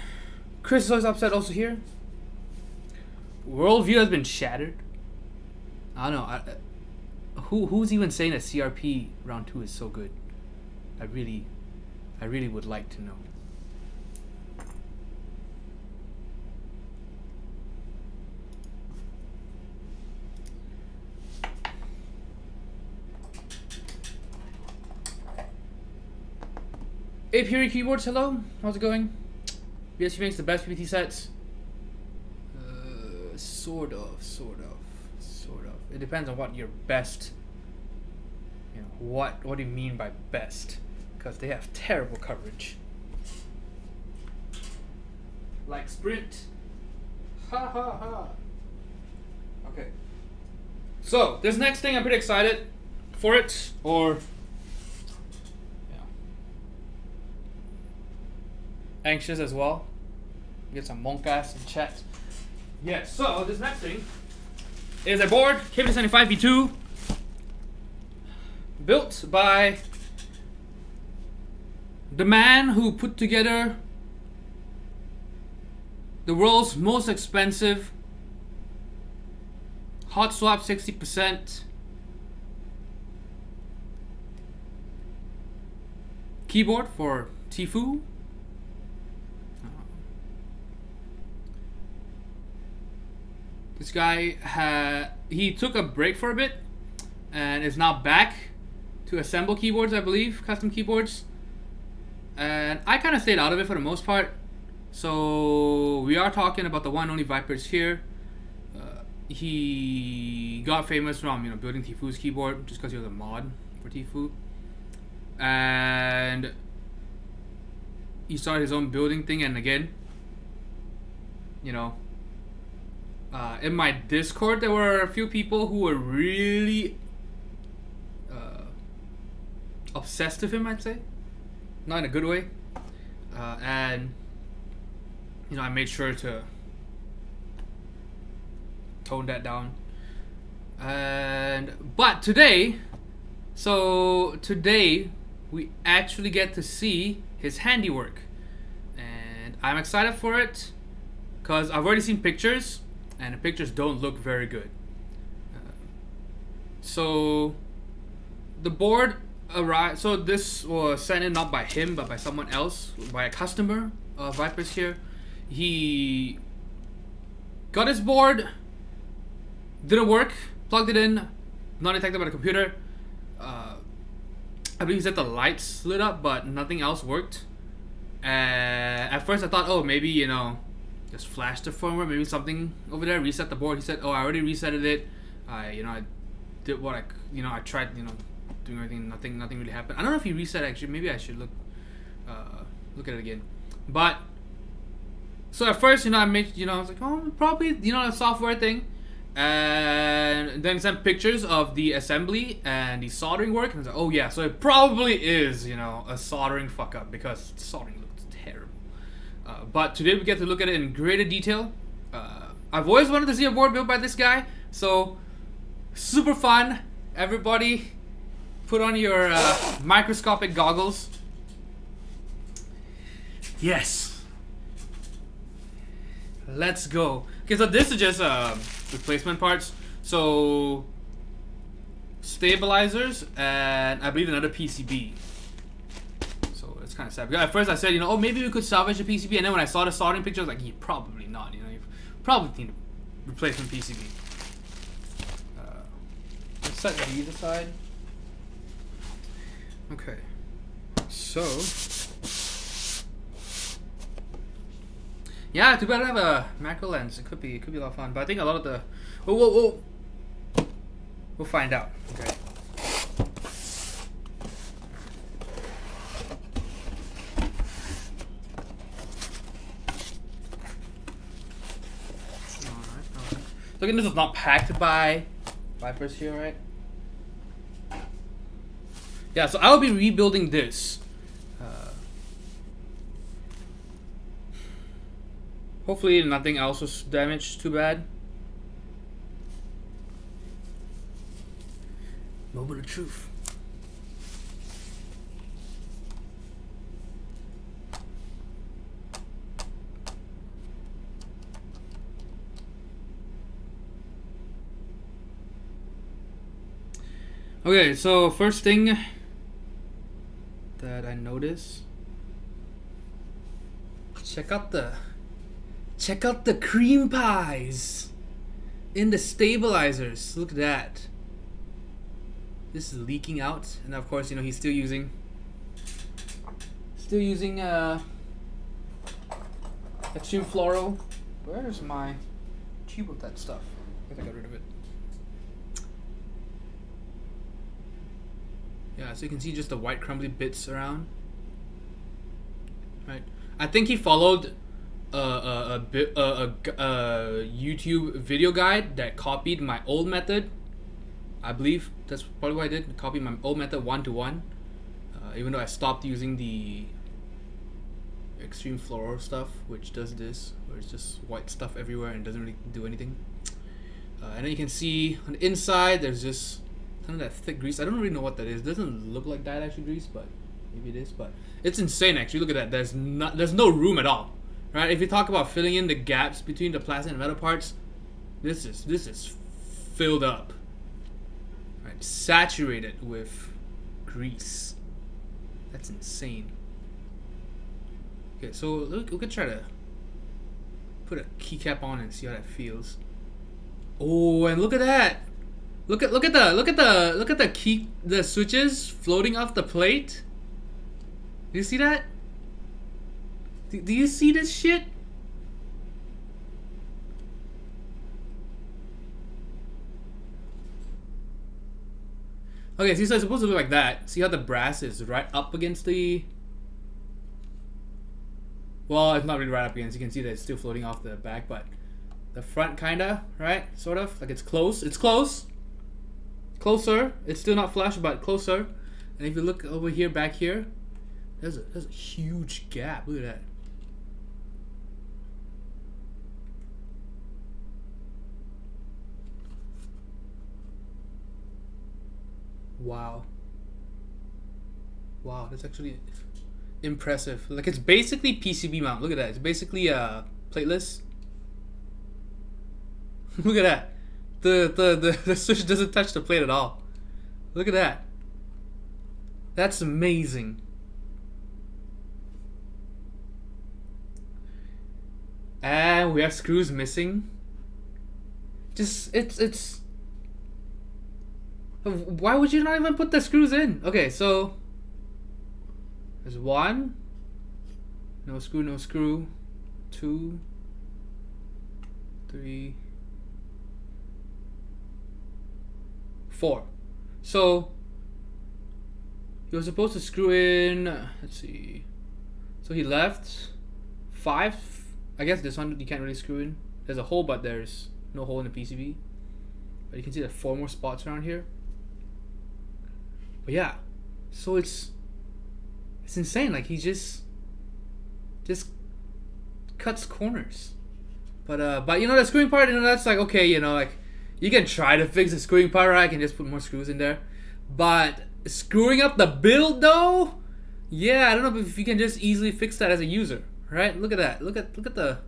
Chris is always upset. Also here. Worldview has been shattered. I don't know. I, uh, who who's even saying that CRP round two is so good? I really, I really would like to know. Apiary Keyboards, hello. How's it going? BSP makes the best PBT sets. Uh, sort of, sort of, sort of. It depends on what your best. You know what? What do you mean by best? Because they have terrible coverage. Like Sprint. Ha ha ha. Okay. So this next thing, I'm pretty excited for it, or anxious as well. Get some monkas in chat. Yeah. So this next thing is a board KBD75V2 built by the man who put together the world's most expensive hot swap 60% keyboard for Tfue this guy had he took a break for a bit and is now back to assemble keyboards I believe custom keyboards and I kind of stayed out of it for the most part so we are talking about the one only Vipershere. Uh, he got famous from you know building Tfue's keyboard just because he was a mod for Tfue, and he started his own building thing. And again, you know, uh, in my Discord there were a few people who were really uh, obsessed with him. I'd say, not in a good way, uh, and you know, I made sure to tone that down. And but today, so today we actually get to see his handiwork, and I'm excited for it because I've already seen pictures, and the pictures don't look very good. Uh, so the board arrived. So this was sent in not by him, but by someone else, by a customer of Vipershere he got his board, didn't work, plugged it in, not detected by the computer. Uh, I believe he said the lights lit up, but nothing else worked. And at first I thought, oh, maybe, you know, just flash the firmware, maybe something over there, reset the board. He said, oh, I already resetted it. I, you know, I did what I, you know, I tried, you know, doing everything, nothing, nothing really happened. I don't know if he reset actually. Maybe I should look, uh, look at it again. But so at first, you know, I made, you know, I was like, oh, probably, you know, a software thing. And then sent pictures of the assembly and the soldering work. And I was like, oh yeah, so it probably is, you know, a soldering fuck up because soldering. Uh, but today we get to look at it in greater detail. Uh, I've always wanted to see a board built by this guy, so super fun. Everybody, put on your uh, microscopic goggles. Yes. Let's go. Okay, so this is just uh, replacement parts. So stabilizers and I believe another PCB. Kind of sad. Because at first I said, you know, oh maybe we could salvage the PCB, and then when I saw the soldering picture, I was like, yeah, probably not. You know, you probably need a replacement PCB. Uh, let's set these aside. Okay. So. Yeah, too bad I have a macro lens. It could be it could be a lot of fun, but I think a lot of the we'll we'll, we'll, we'll find out. Okay. So again, this is not packed by Vipershere, right? Yeah, so I will be rebuilding this. Uh, hopefully nothing else was damaged too bad. Moment of truth. Okay, so first thing that I notice, check out the Check out the cream pies in the stabilizers. Look at that. This is leaking out. And of course, you know, he's still using Still using uh, Extreme Fluoro. Where's my tube of that stuff? I think I got rid of it. Yeah, so you can see just the white crumbly bits around. Right. I think he followed a, a, a, a, a, YouTube video guide that copied my old method. I believe that's probably what I did. Copy my old method one to one. Uh, even though I stopped using the Extreme Fluoro stuff, which does this, where it's just white stuff everywhere and doesn't really do anything. Uh, and then you can see on the inside, there's just kind of that thick grease. I don't really know what that is. It doesn't look like actually grease, but maybe it is. But it's insane actually. Look at that. There's not. There's no room at all. Right? If you talk about filling in the gaps between the plastic and metal parts, this is this is filled up. Right? Saturated with grease. That's insane. Okay, so look, we could try to put a keycap on and see how that feels. Oh, and look at that! Look at look at the look at the look at the key the switches floating off the plate. Do you see that? Do, do you see this shit? Okay, see, so it's supposed to look like that. See how the brass is right up against the... Well, it's not really right up against. You can see that it's still floating off the back, but the front kinda, right? Sort of. Like it's close. It's close. Closer. It's still not flash, but closer. And if you look over here, back here, there's a, there's a huge gap. Look at that. Wow. Wow, that's actually impressive. Like it's basically PCB mount. Look at that. It's basically uh plateless. <laughs> Look at that. The, the the <laughs> the switch doesn't touch the plate at all. Look at that. That's amazing. And we have screws missing. Just it's it's uh, why would you not even put the screws in? Okay, so there's one. No screw, no screw. Two. Three. Four. So he was supposed to screw in let's see. So he left five I guess this one you can't really screw in. There's a hole but there's no hole in the PCB. But you can see the four more spots around here. But yeah, so it's it's insane. Like he just just cuts corners. But uh, but you know the screwing part, you know that's like okay, you know like you can try to fix the screwing part. Right? I can just put more screws in there. But screwing up the build though, yeah, I don't know if you can just easily fix that as a user, right? Look at that. Look at look at the.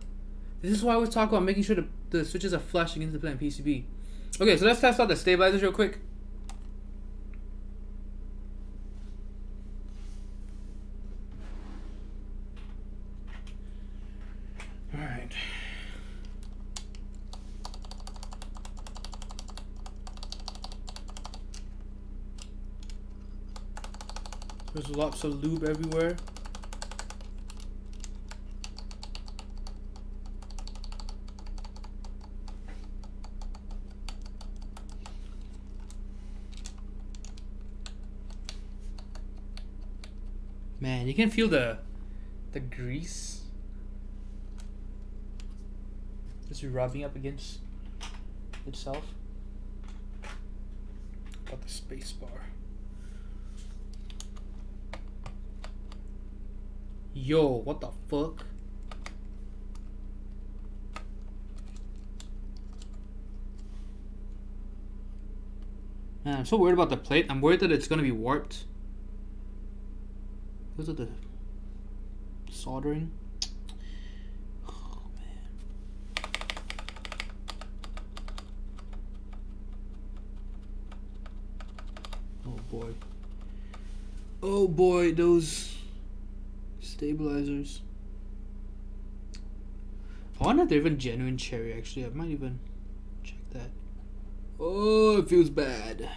This is why I always talk about making sure the, the switches are flush against the plain PCB. Okay, so let's test out the stabilizers real quick. There's lots of lube everywhere. Man, you can feel the the grease just rubbing up against itself. Got the space bar. Yo, what the fuck? Man, I'm so worried about the plate. I'm worried that it's gonna be warped. Because of the soldering. Oh, man. Oh boy. Oh boy, those stabilizers. I wonder if they're even genuine cherry actually. I might even check that. Oh, it feels bad.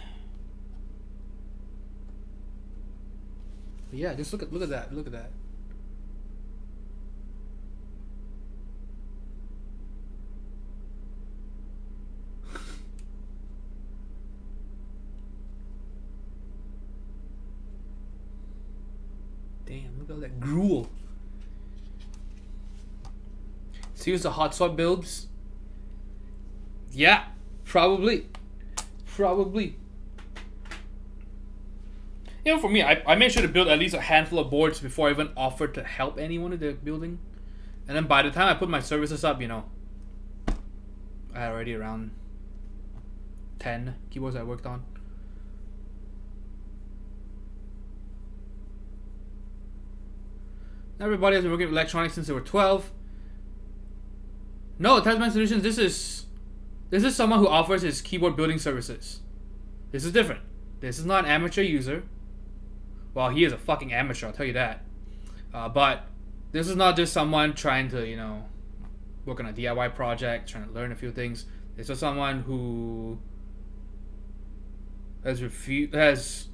But yeah, just look at look at that. Look at that. Damn, look at all that gruel. See the hot swap builds? Yeah, probably. Probably. You know, for me, I, I made sure to build at least a handful of boards before I even offered to help anyone in the building. And then by the time I put my services up, you know, I had already around 10 keyboards I worked on. Everybody has been working with electronics since they were 12. No, Tasman Solutions, this is this is someone who offers his keyboard building services. This is different. This is not an amateur user. Well, he is a fucking amateur, I'll tell you that. Uh, but this is not just someone trying to, you know, work on a DIY project, trying to learn a few things. This is someone who has refused has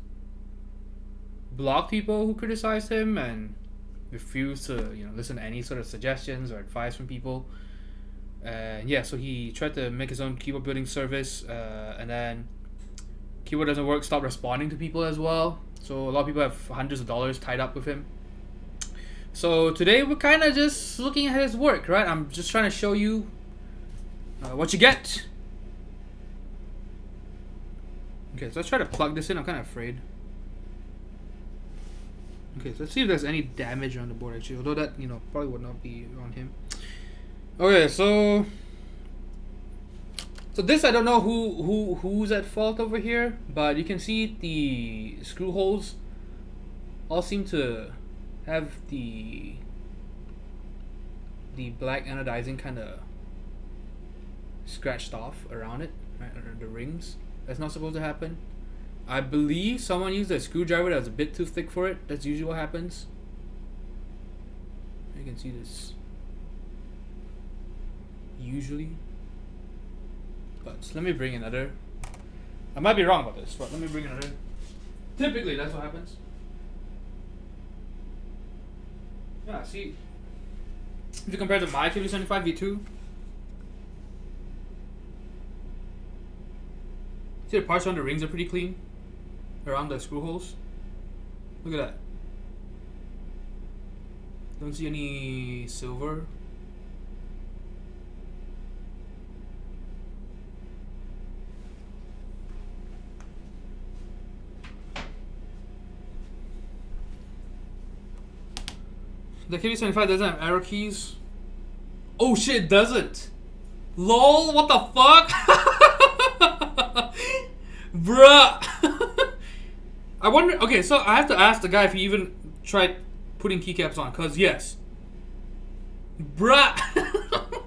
blocked people who criticized him and refused to, you know, listen to any sort of suggestions or advice from people. And yeah, so he tried to make his own keyboard building service, uh, and then keyboard doesn't work, stop responding to people as well. So a lot of people have hundreds of dollars tied up with him. So today we're kind of just looking at his work, right? I'm just trying to show you uh, what you get. Okay, so let's try to plug this in. I'm kind of afraid. Okay, so let's see if there's any damage on the board actually. Although that, you know, probably would not be on him. Okay, so so this I don't know who who who's at fault over here, but you can see the screw holes all seem to have the the black anodizing kind of scratched off around it, right, under the rings. That's not supposed to happen. I believe someone used a screwdriver that was a bit too thick for it. That's usually what happens. You can see this usually. But let me bring another. I might be wrong about this, but let me bring another. Typically, that's what happens. Yeah, see, if you compare to my KBD75 V2, see the parts around the rings are pretty clean, around the screw holes. Look at that. Don't see any silver The KBD75 doesn't have arrow keys. Oh shit, it? LOL, what the fuck? <laughs> Bruh. <laughs> I wonder, okay, so I have to ask the guy if he even tried putting keycaps on, cause yes. Bruh. <laughs>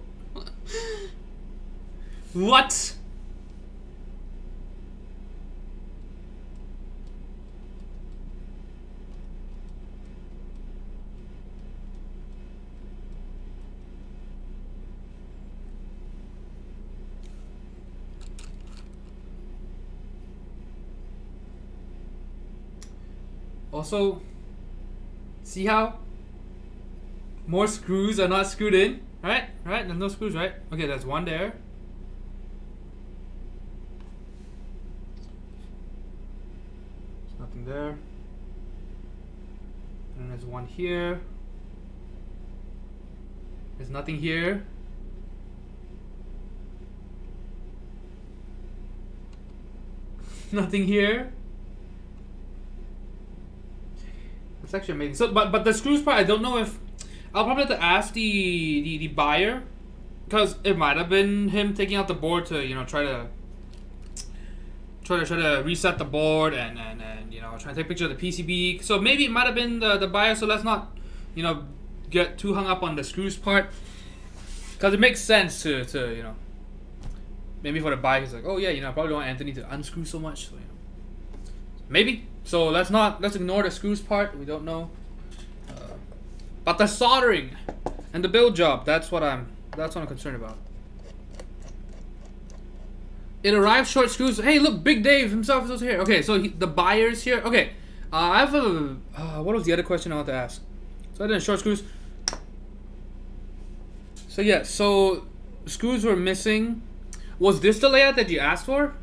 what? Also, see how more screws are not screwed in? Right? Right? There's no screws, right? Okay, there's one there. There's nothing there. And there's one here. There's nothing here. <laughs> nothing here. It's actually amazing. So, but but the screws part, I don't know if I'll probably have to ask the the, the buyer because it might have been him taking out the board to you know try to try to try to reset the board and and, and you know try to take a picture of the PCB. So maybe it might have been the the buyer. So let's not you know get too hung up on the screws part because it makes sense to to you know maybe for the buyer he's like oh yeah you know I probably don't want Anthony to unscrew so much. So, you know. Maybe so let's not let's ignore the screws part. We don't know. Uh, but the soldering and the build job, that's what I'm that's what I'm concerned about. It arrived short screws. Hey, look, Big Dave himself is also here. Okay, so he, the buyer's here. Okay, uh, I have a. Uh, what was the other question I want to ask? So I did short screws. So yeah, so screws were missing. Was this the layout that you asked for?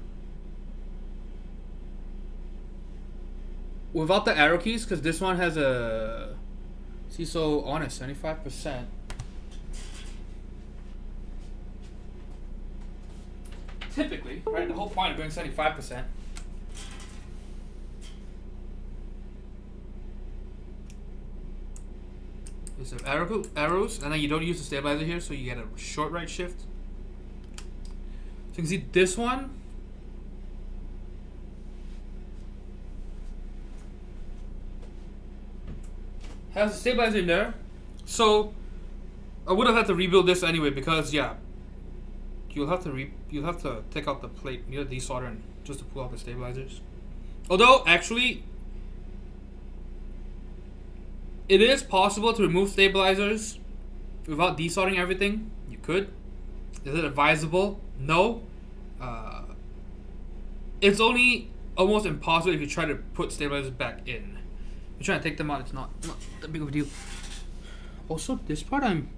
Without the arrow keys, because this one has a see so on a seventy five percent. Typically, right? The whole point of going seventy five percent. Is some arrow arrows, and then you don't use the stabilizer here, so you get a short right shift. So you can see this one has a stabilizer in there. So I would have had to rebuild this anyway because yeah, you'll have to re you'll have to take out the plate near the desoldering just to pull out the stabilizers. Although actually, it is possible to remove stabilizers without desoldering everything. You could. Is it advisable? No. Uh, it's only almost impossible if you try to put stabilizers back in. You're trying to take them out, it's not, not that big of a deal. Also, this part I'm...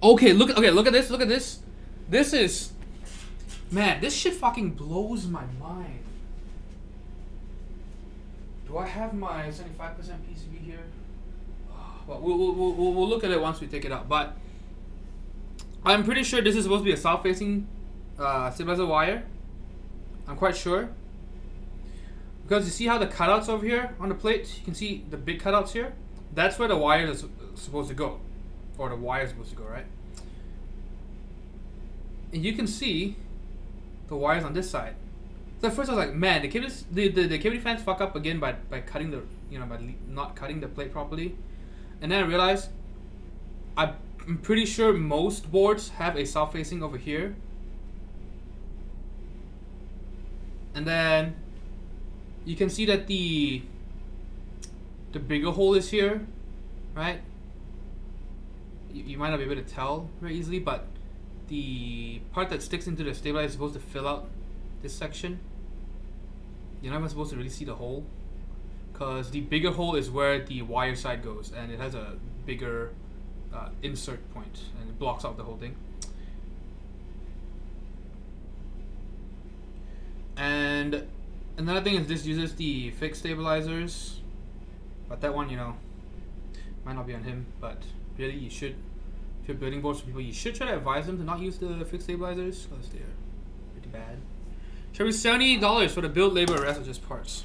Okay, look, okay, look at this, look at this. This is... Man, this shit fucking blows my mind. Do I have my 75% PCB here? <sighs> Well, we'll, we'll, we'll, we'll look at it once we take it out. But I'm pretty sure this is supposed to be a south-facing uh, stabilizer wire. I'm quite sure. Because you see how the cutouts over here on the plate, you can see the big cutouts here? That's where the wire is supposed to go. Or the wire is supposed to go, right? And you can see the wires on this side. So at first I was like, man, the cavity, the, the, the KBDfans fuck up again by, by cutting the, you know, by not cutting the plate properly. And then I realized, I'm pretty sure most boards have a south facing over here. And then you can see that the the bigger hole is here, right? You, you might not be able to tell very easily, but the part that sticks into the stabilizer is supposed to fill out this section. You're not even supposed to really see the hole because the bigger hole is where the wire side goes and it has a bigger uh, insert point and it blocks out the whole thing. And Another thing is this uses the fixed stabilizers, but that one, you know, might not be on him, but really you should, if you're building boards for people, you should try to advise them to not use the fixed stabilizers, because they're pretty bad. Should be $70 for the build labor rest of just parts.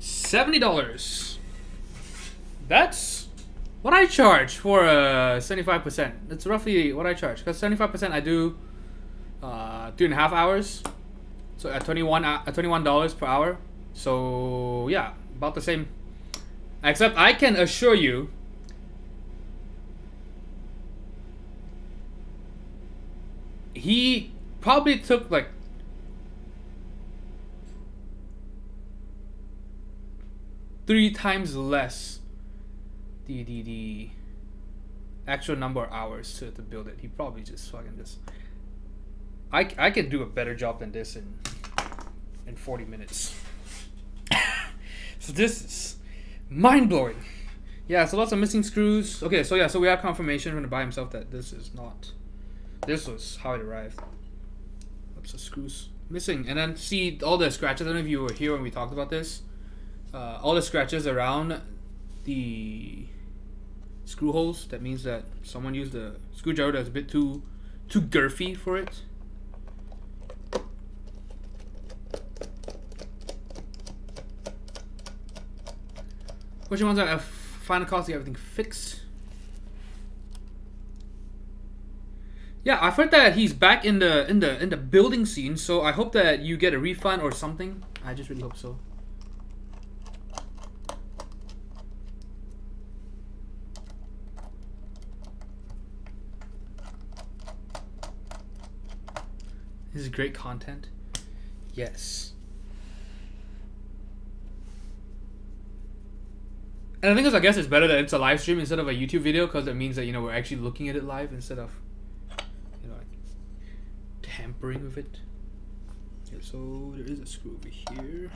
$70. That's what I charge for uh, 75%. That's roughly what I charge, because 75% I do uh, two and a half hours. So at 21 uh, at $21 per hour. So yeah, about the same. Except I can assure you he probably took like three times less the the the actual number of hours to, to build it. He probably just fucking just I, I can do a better job than this in in 40 minutes. so this is mind blowing. Yeah, so lots of missing screws. Okay, so yeah, so we have confirmation from the buyer himself that this is not. This was how it arrived. Lots of screws missing, and then see all the scratches. I don't know if you were here when we talked about this. Uh, all the scratches around the screw holes. That means that someone used a screwdriver that's a bit too too girthy for it. Which ones are uh, final cost to get everything fixed? Yeah, I've heard that he's back in the in the in the building scene, so I hope that you get a refund or something. I just really hope so. This is great content. Yes. And thing is, I guess it's better that it's a live stream instead of a YouTube video because it means that you know we're actually looking at it live instead of you know tampering with it. Okay, so there is a screw over here.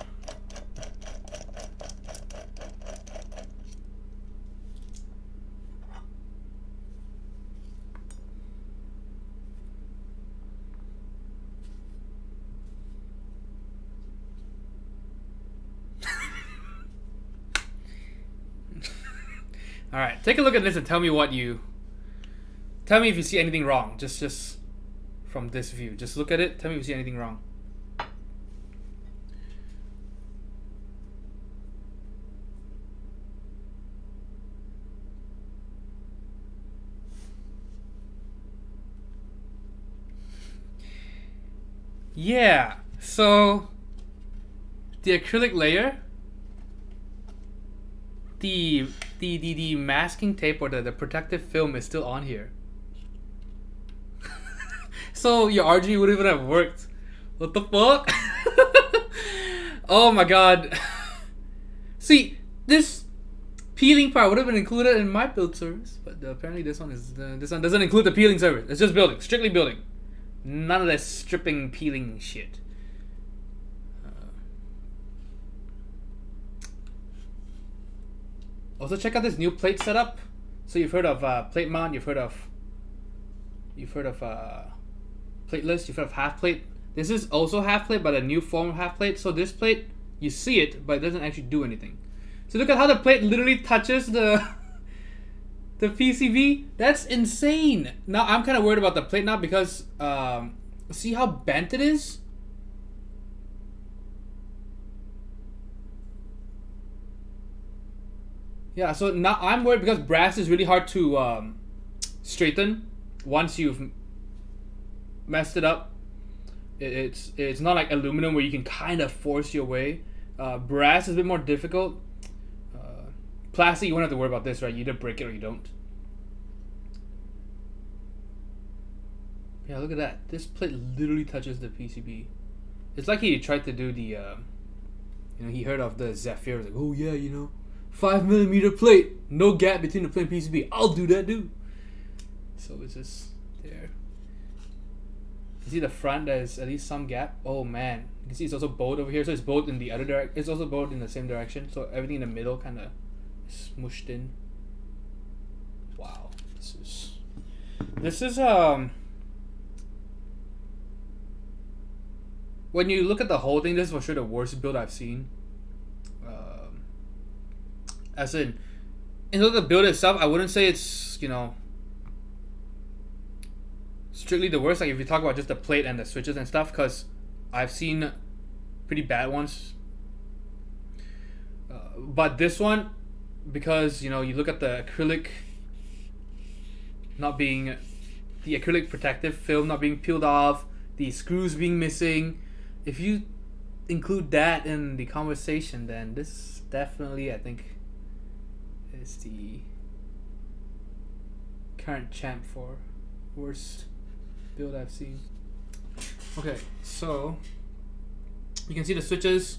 All right, take a look at this and tell me what you. Tell me if you see anything wrong. Just, just from this view. Just look at it. Tell me if you see anything wrong. Yeah. So the acrylic layer, the the the, the masking tape or the, the protective film is still on here. <laughs> so your RG wouldn't even have worked. What the fuck? <laughs> oh my god. <laughs> See, this peeling part would have been included in my build service, but apparently this one is uh, this one doesn't include the peeling service. It's just building, strictly building. None of that stripping, peeling shit. Uh, also, check out this new plate setup. So you've heard of uh, plate mount, you've heard of, you've heard of uh, plateless, you've heard of half plate. This is also half plate, but a new form of half plate. So this plate, you see it, but it doesn't actually do anything. So look at how the plate literally touches the <laughs> the PCB. That's insane. Now I'm kind of worried about the plate now because um, see how bent it is. Yeah, so now I'm worried because brass is really hard to um, straighten once you've messed it up. It's it's not like aluminum where you can kind of force your way. Uh, brass is a bit more difficult Plastic, you won't have to worry about this, right? You either break it or you don't. Yeah, look at that. This plate literally touches the PCB. It's like he tried to do the, uh, you know, he heard of the Zephyr. Like, oh yeah, you know, five millimeter plate, no gap between the plate and PCB. I'll do that, dude. So it's just there. You see the front, there's at least some gap. Oh man, you can see it's also bowed over here. So it's bowed in the other direction. It's also bowed in the same direction. So everything in the middle kind of smushed in. Wow, this is this is um. When you look at the whole thing, this is for sure the worst build I've seen. As in, in the build itself, I wouldn't say it's you know strictly the worst. Like if you talk about just the plate and the switches and stuff, because I've seen pretty bad ones. Uh, but this one, because you know you look at the acrylic not being the acrylic protective film not being peeled off, the screws being missing. If you include that in the conversation, then this definitely I think is the current champ for worst build I've seen. Okay, so you can see the switches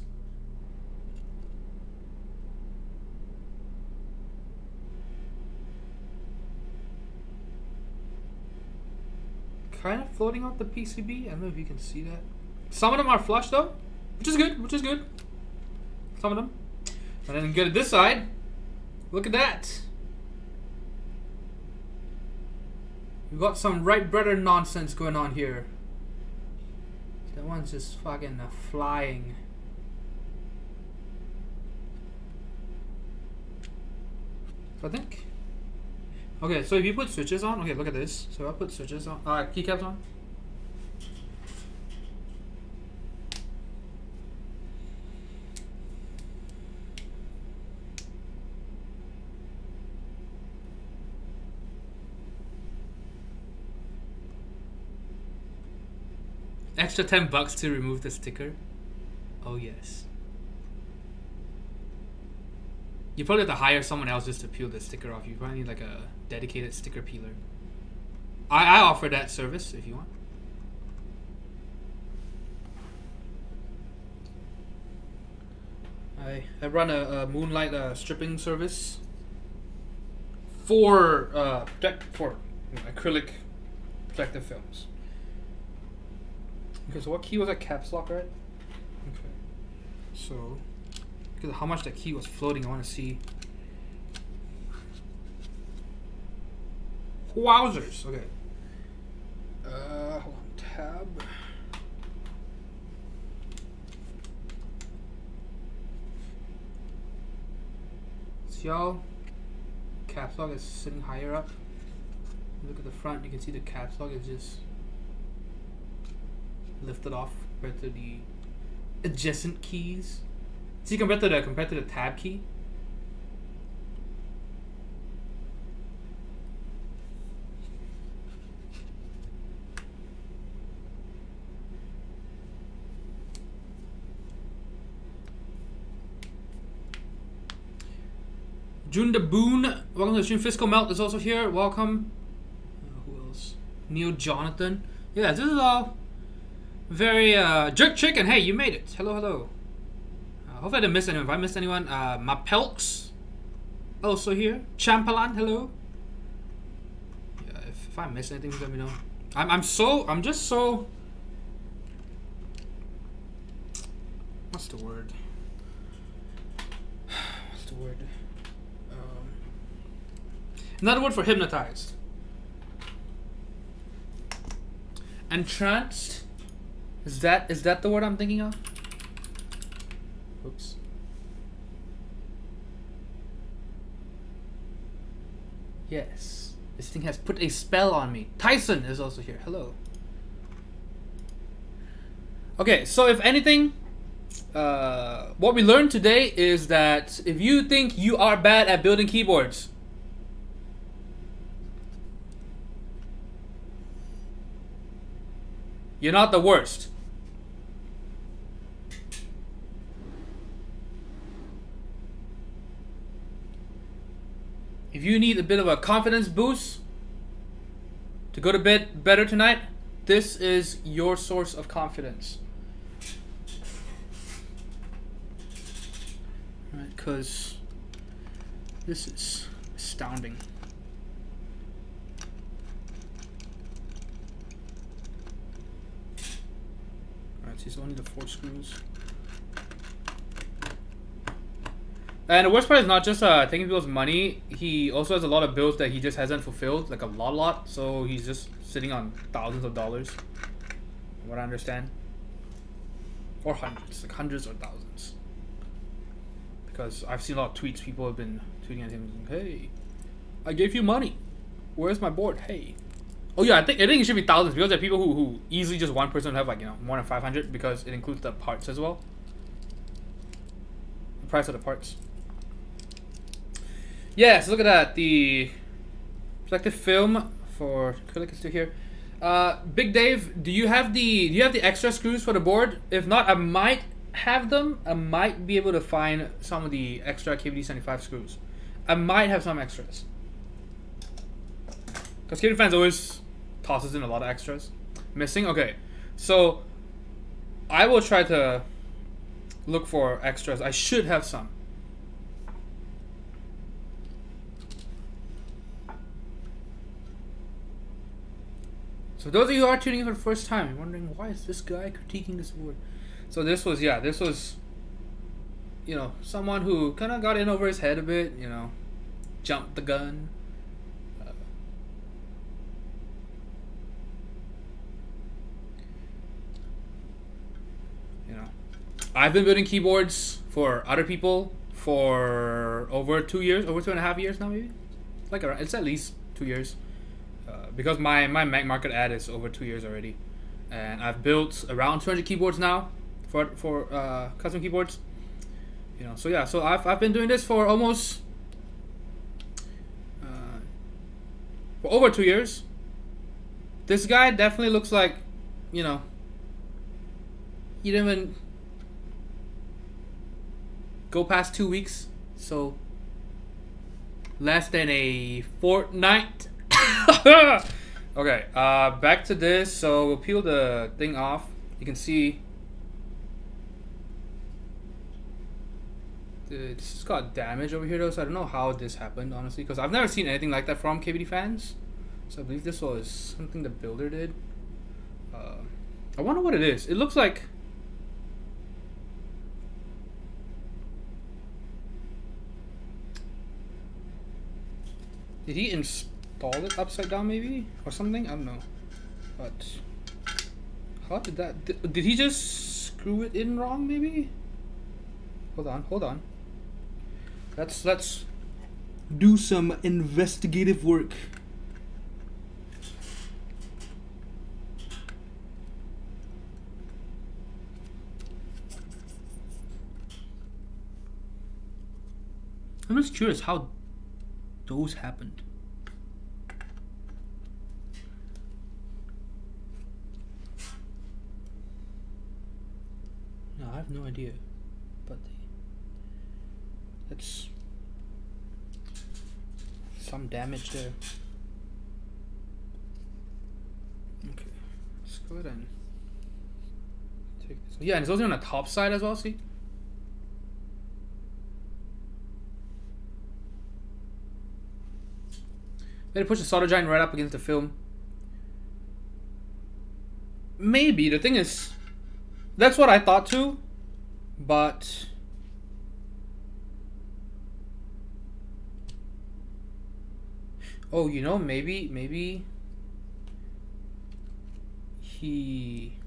kind of floating off the PCB. I don't know if you can see that. Some of them are flush though, which is good, which is good. Some of them. And then get to this side. Look at that. We've got some right brother nonsense going on here. That one's just fucking uh, flying. So I think Okay, so if you put switches on, okay, look at this. So I put switches on, uh, keycaps on. Extra 10 bucks to remove the sticker. Oh yes. You probably have to hire someone else just to peel the sticker off. You probably need like a dedicated sticker peeler. I, I offer that service if you want. I, I run a, a Moonlight uh, stripping service for uh, for acrylic protective films. Okay, so what key was that caps lock, right? Okay. So because how much that key was floating, I want to see. Wowzers! Okay. Uh, hold on, tab. See y'all. caps lock is sitting higher up. Look at the front, you can see the caps lock is just lifted off compared to the adjacent keys. See compared to the compared to the tab key. June the Boon, welcome to the stream. Fiscal Melt is also here. Welcome. Uh, who else? Neil Jonathan. Yeah, this is all very uh, jerk chicken. Hey, you made it. Hello, hello. Uh, hopefully I didn't miss anyone. If I missed anyone, uh, my Pelks also here. Champalan, hello. Yeah, if, if I miss anything, let me know. I'm I'm so I'm just so. What's the word? What's the word? Another word for hypnotized. Entranced. Is that is that the word I'm thinking of? Oops. Yes. This thing has put a spell on me. Tyson is also here. Hello. Okay, so if anything, uh, what we learned today is that if you think you are bad at building keyboards, You're not the worst. If you need a bit of a confidence boost to go to bed better tonight, this is your source of confidence. Because this is astounding. Alright, so he's only the four screws. And the worst part is not just uh, taking people's money. He also has a lot of bills that he just hasn't fulfilled, like a lot, lot. So he's just sitting on thousands of dollars. what I understand, or hundreds, like hundreds or thousands. Because I've seen a lot of tweets. People have been tweeting at him, "Hey, I gave you money. Where's my board? Hey, Oh yeah, I think I think it should be thousands because there are people who, who easily just one person have like you know more than five hundred because it includes the parts as well. The price of the parts. Yes, look at that. The selective film for acrylic is still here. Uh, Big Dave, do you have the do you have the extra screws for the board? If not, I might have them. I might be able to find some of the extra KBD seventy five screws. I might have some extras. Because KBDfans always tosses in a lot of extras. Missing? Okay. So I will try to look for extras. I should have some. So those of you who are tuning in for the first time, wondering why is this guy critiquing this board? So this was yeah, this was you know, someone who kind of got in over his head a bit, you know, jumped the gun. Uh, you know, I've been building keyboards for other people for over two years, over two and a half years now, maybe. Like it's at least two years, because my my Mech Market ad is over two years already, and I've built around 200 keyboards now for for uh, custom keyboards. You know, so yeah, so I've I've been doing this for almost uh, for over two years. This guy definitely looks like, you know, he didn't even go past two weeks, so less than a fortnight. <laughs> okay, uh, back to this. So we'll peel the thing off. You can see it's got damage over here though, so I don't know how this happened honestly, because I've never seen anything like that from KBDfans. So I believe this was something the builder did. Uh, I wonder what it is. It looks like Did he install it upside down maybe? Or something? I don't know. But how did that did, did he just screw it in wrong maybe? Hold on, hold on. Let's let's do some investigative work. I'm just curious how those happened. No, idea. But that's some damage there. Okay, let's go ahead and take this. Oh, yeah, and it's also on the top side as well. See. Maybe push the solder joint right up against the film. Maybe. The thing is, that's what I thought too, but... Oh, you know, maybe, maybe... He...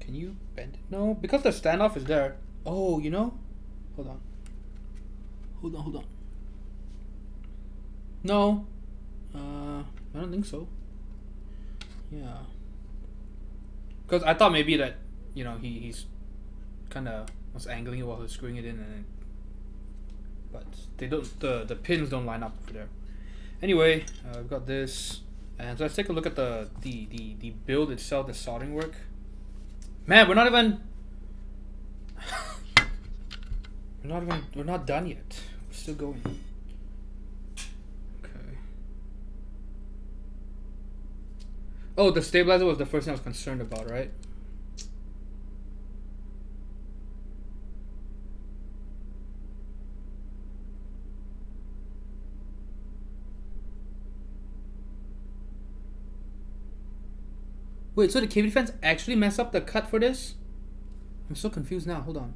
Can you bend it? No, because the standoff is there. Oh, you know? Hold on. Hold on, hold on. No, uh, I don't think so. Yeah. Because I thought maybe that, you know, he, he's kind of was angling it while he's screwing it in, and but they don't the the pins don't line up over there. Anyway, uh, we've got this, and so let's take a look at the the the the build itself, the soldering work. Man, we're not even. <laughs> we're not even. We're not done yet. We're still going. Okay. Oh, the stabilizer was the first thing I was concerned about, right? Wait, so the KBDfans actually mess up the cut for this? I'm so confused now. Hold on.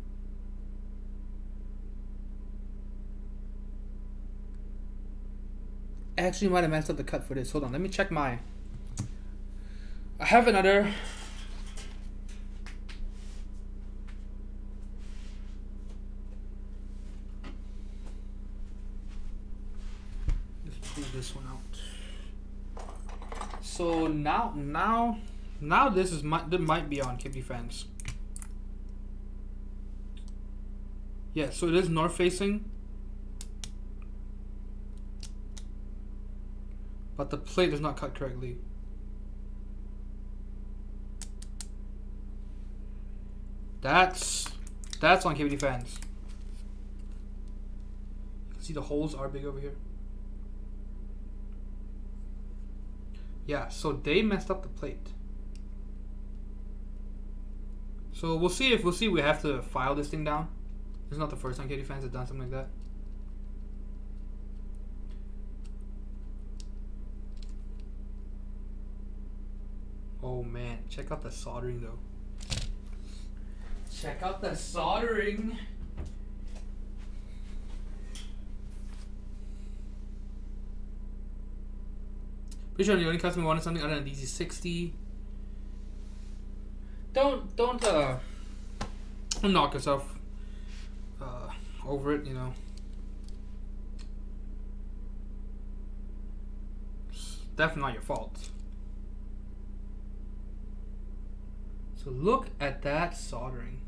Actually might have messed up the cut for this. Hold on, let me check my I have another Let's pull this one out. So now now now this is might that might be on KBDfans. Yeah, so it is north facing. But the plate is not cut correctly. That's that's on KBDfans. You can see the holes are big over here. Yeah, so they messed up the plate. So we'll see if we'll see we have to file this thing down. It's not the first time KBDfans have done something like that. Oh man, check out the soldering though. Check out the soldering. Pretty sure the only customer wanted something other than DZ60. Don't don't uh knock yourself uh, over it, you know. It's definitely not your fault. So look at that soldering.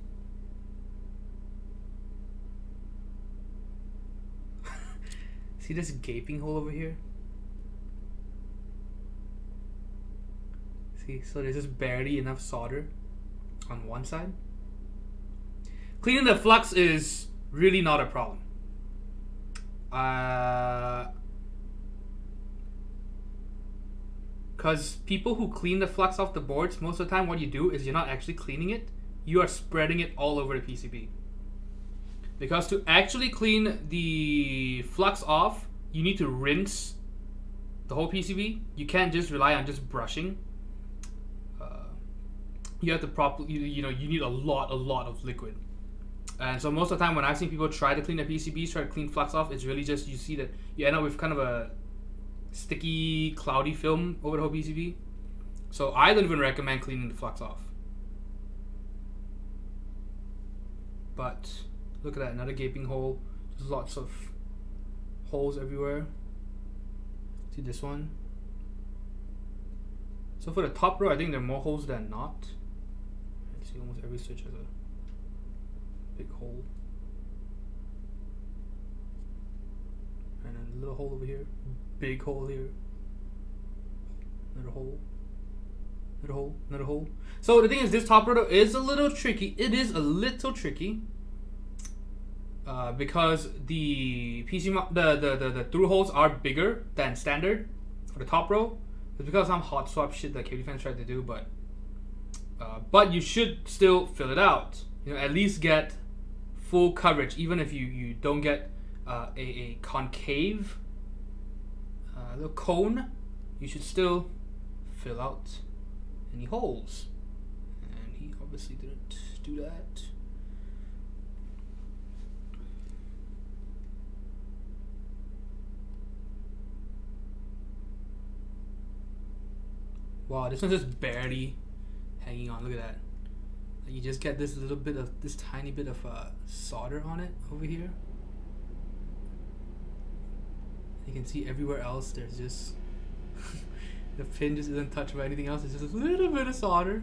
<laughs> See this gaping hole over here? See, so there's just barely enough solder on one side. Cleaning the flux is really not a problem. Uh, Because people who clean the flux off the boards, most of the time what you do is you're not actually cleaning it, you are spreading it all over the PCB. Because to actually clean the flux off, you need to rinse the whole PCB. You can't just rely on just brushing. You have to properly, you, you know, you need a lot, a lot of liquid. And so most of the time when I've seen people try to clean their PCBs, try to clean flux off, it's really just, you see that you end up with kind of a sticky, cloudy film over the whole PCB. So I don't even recommend cleaning the flux off. But look at that, another gaping hole. There's lots of holes everywhere. See this one? So for the top row, I think there are more holes than not. See almost every switch has a big hole. And a little hole over here, big hole here, another hole, another hole, another hole. So the thing is, this top row is a little tricky. It is a little tricky. Uh, because the PC the, the, the, the through holes are bigger than standard for the top row. It's because some hot swap shit that KBDfans tried to do, but uh, but you should still fill it out. You know, at least get full coverage, even if you you don't get uh, a, a concave uh, little cone. You should still fill out any holes, and he obviously didn't do that. Wow, this one's just barely hanging on. Look at that. You just get this little bit of this tiny bit of uh, solder on it over here. You can see everywhere else there's just <laughs> the pin just isn't touched by anything else. It's just a little bit of solder.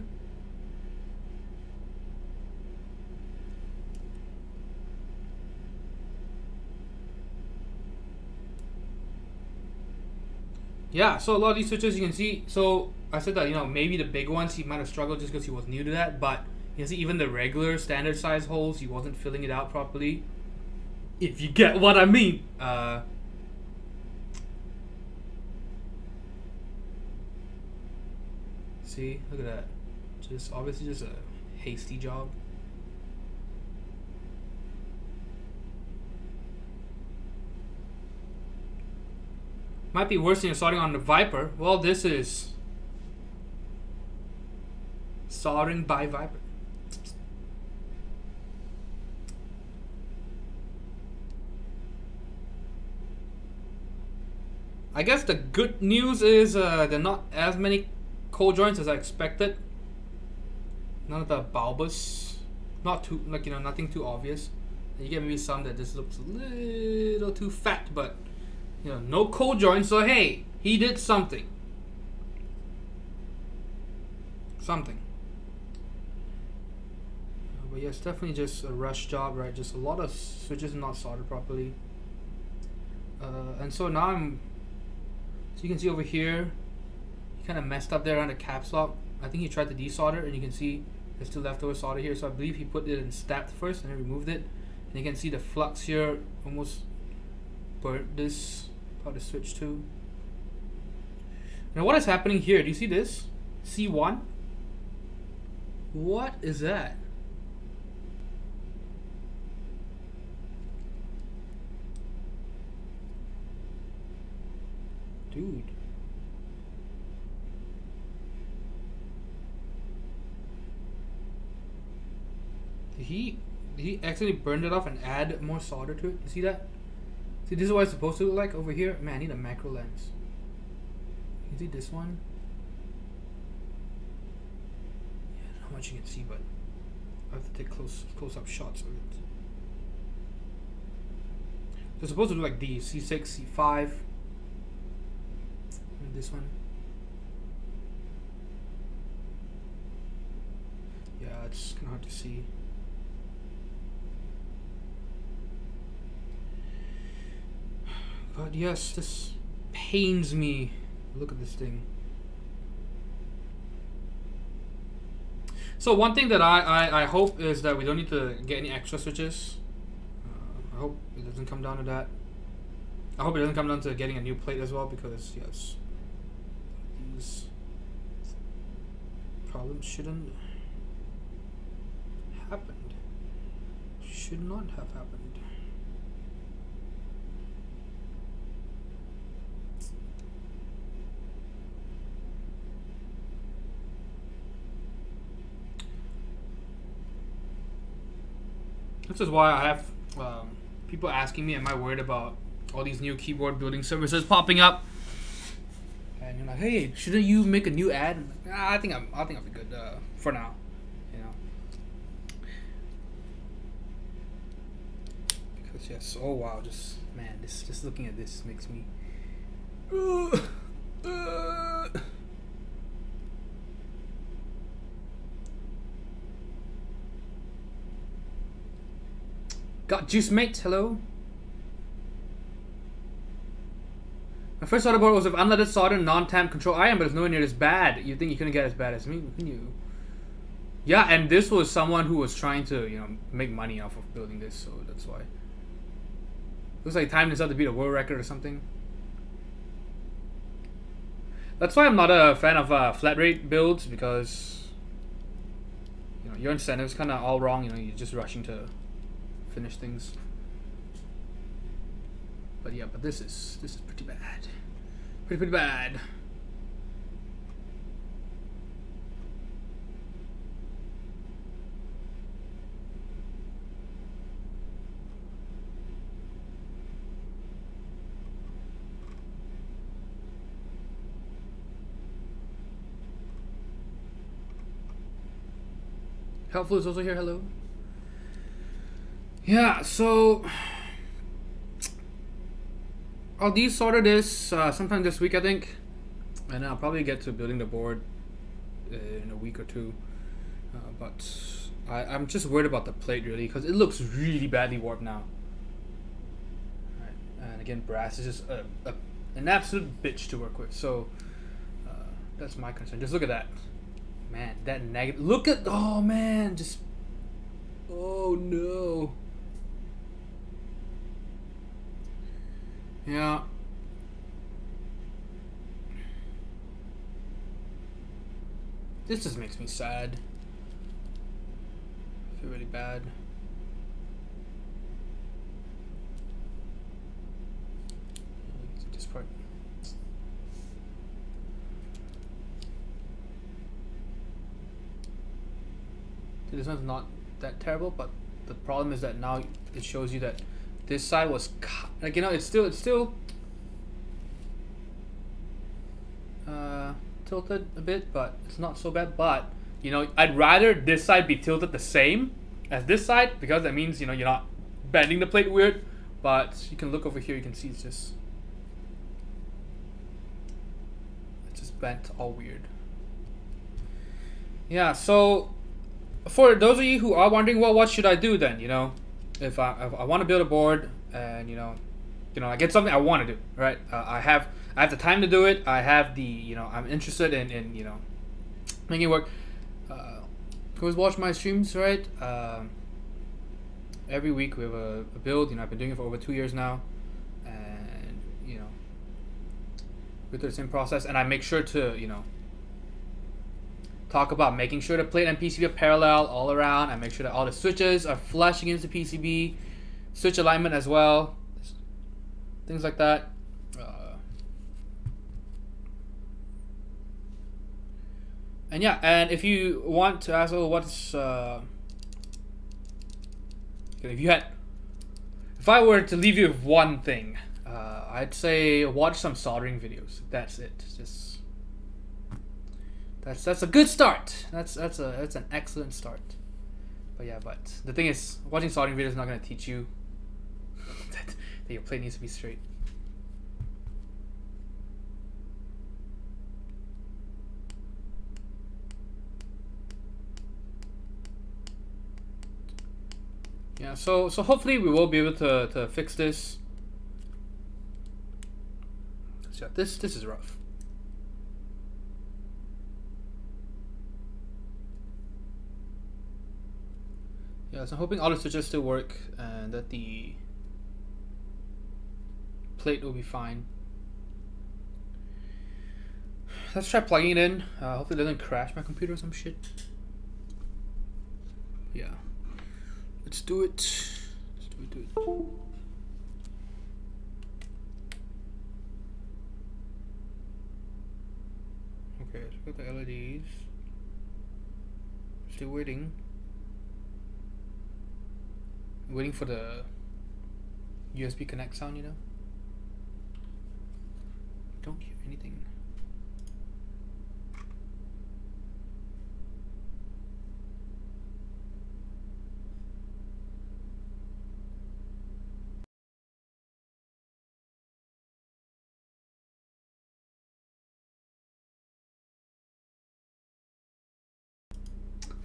Yeah, so a lot of these switches you can see. So I said that you know maybe the big ones he might have struggled just because he was new to that, but you can see even the regular standard size holes he wasn't filling it out properly. If you get what I mean. Uh, see, look at that. Just obviously just a hasty job. Might be worse than you're starting on the Viper. Well, this is soldering by Viper. I guess the good news is uh, there are not as many cold joints as I expected. None of the bulbous, not too like you know nothing too obvious. And you get maybe some that just looks a little too fat, but you know, no cold joints, so hey, he did something. Something. But yeah, it's definitely just a rush job, right? Just a lot of switches not soldered properly. Uh, and so now I'm, so you can see over here, he kind of messed up there on the caps lock. I think he tried to desolder and you can see there's still leftover solder here. So I believe he put it in stepped first and then removed it. And you can see the flux here almost burnt this how to switch to. Now what is happening here? Do you see this? C1? What is that? Dude. Did he did he accidentally burn it off and add more solder to it? You see that? See, this is what it's supposed to look like over here. Man, I need a macro lens. You see this one? Yeah, I don't know how much you can see, but I have to take close close up shots of it. They're supposed to look like these C6, C5. This one. Yeah, it's kind of hard to see. But yes, this pains me. Look at this thing. So one thing that I, I, I hope is that we don't need to get any extra switches. Uh, I hope it doesn't come down to that. I hope it doesn't come down to getting a new plate as well because yes, these problems shouldn't happened. Should not have happened. This is why I have um, people asking me, am I worried about all these new keyboard building services popping up? And you're like, hey, shouldn't you make a new ad? I think I'm, I think I'll be good uh, for now. You know, because yes. Oh wow, just man, this just looking at this makes me. <sighs> Got juice mate, hello. My first solder board was with unleaded solder, non-temp control iron, but it's nowhere near as bad. You think you couldn't get as bad as me? Can you? Yeah, and this was someone who was trying to, you know, make money off of building this, so that's why. Looks like time out to beat a world record or something. That's why I'm not a fan of uh, flat rate builds because you know your incentives kind of all wrong. You know, you're just rushing to finish things. But yeah, but this is this is pretty bad. Pretty pretty bad. Helpful is also here. Hello. Yeah, so I'll desolder this uh, sometime this week, I think, and I'll probably get to building the board uh, in a week or two. Uh, but I, I'm just worried about the plate really because it looks really badly warped now. Right. And again, brass is just a, a, an absolute bitch to work with. So uh, that's my concern. Just look at that, man. That negative. Look at oh man, just oh no. Yeah. This just makes me sad. I feel really bad. This one's not that terrible, but the problem is that now it shows you that this side was like you know it's still it's still uh, tilted a bit but it's not so bad but you know I'd rather this side be tilted the same as this side because that means you know you're not bending the plate weird but you can look over here you can see it's just it's just bent all weird. Yeah so for those of you who are wondering well what should I do then you know if I, if I want to build a board and you know, you know, I get something I want to do, right? Uh, I have I have the time to do it. I have the you know I'm interested in in you know making it work. Uh, always watch my streams, right? Uh, every week we have a, a, build. You know, I've been doing it for over two years now, and you know, with the same process, and I make sure to you know talk about making sure the plate and PCB are parallel all around. I make sure that all the switches are flush against the PCB, switch alignment as well, things like that. Uh, and yeah, and if you want to ask, oh, what's uh, if you had, if I were to leave you with one thing, uh, I'd say watch some soldering videos. That's it. Just that's that's a good start. That's that's a that's an excellent start. But yeah, but the thing is, watching soldering videos is not gonna teach you <laughs> that, that your plate needs to be straight. Yeah, so so hopefully we will be able to, to fix this. So this this is rough. Yeah, so I'm hoping all the switches still work and that the plate will be fine. Let's try plugging it in. Uh, hopefully it doesn't crash my computer or some shit. Yeah. Let's do it. Let's do it, do it. Okay, let's put the LEDs. Still waiting waiting for the USB connect sound, you know? Don't hear anything.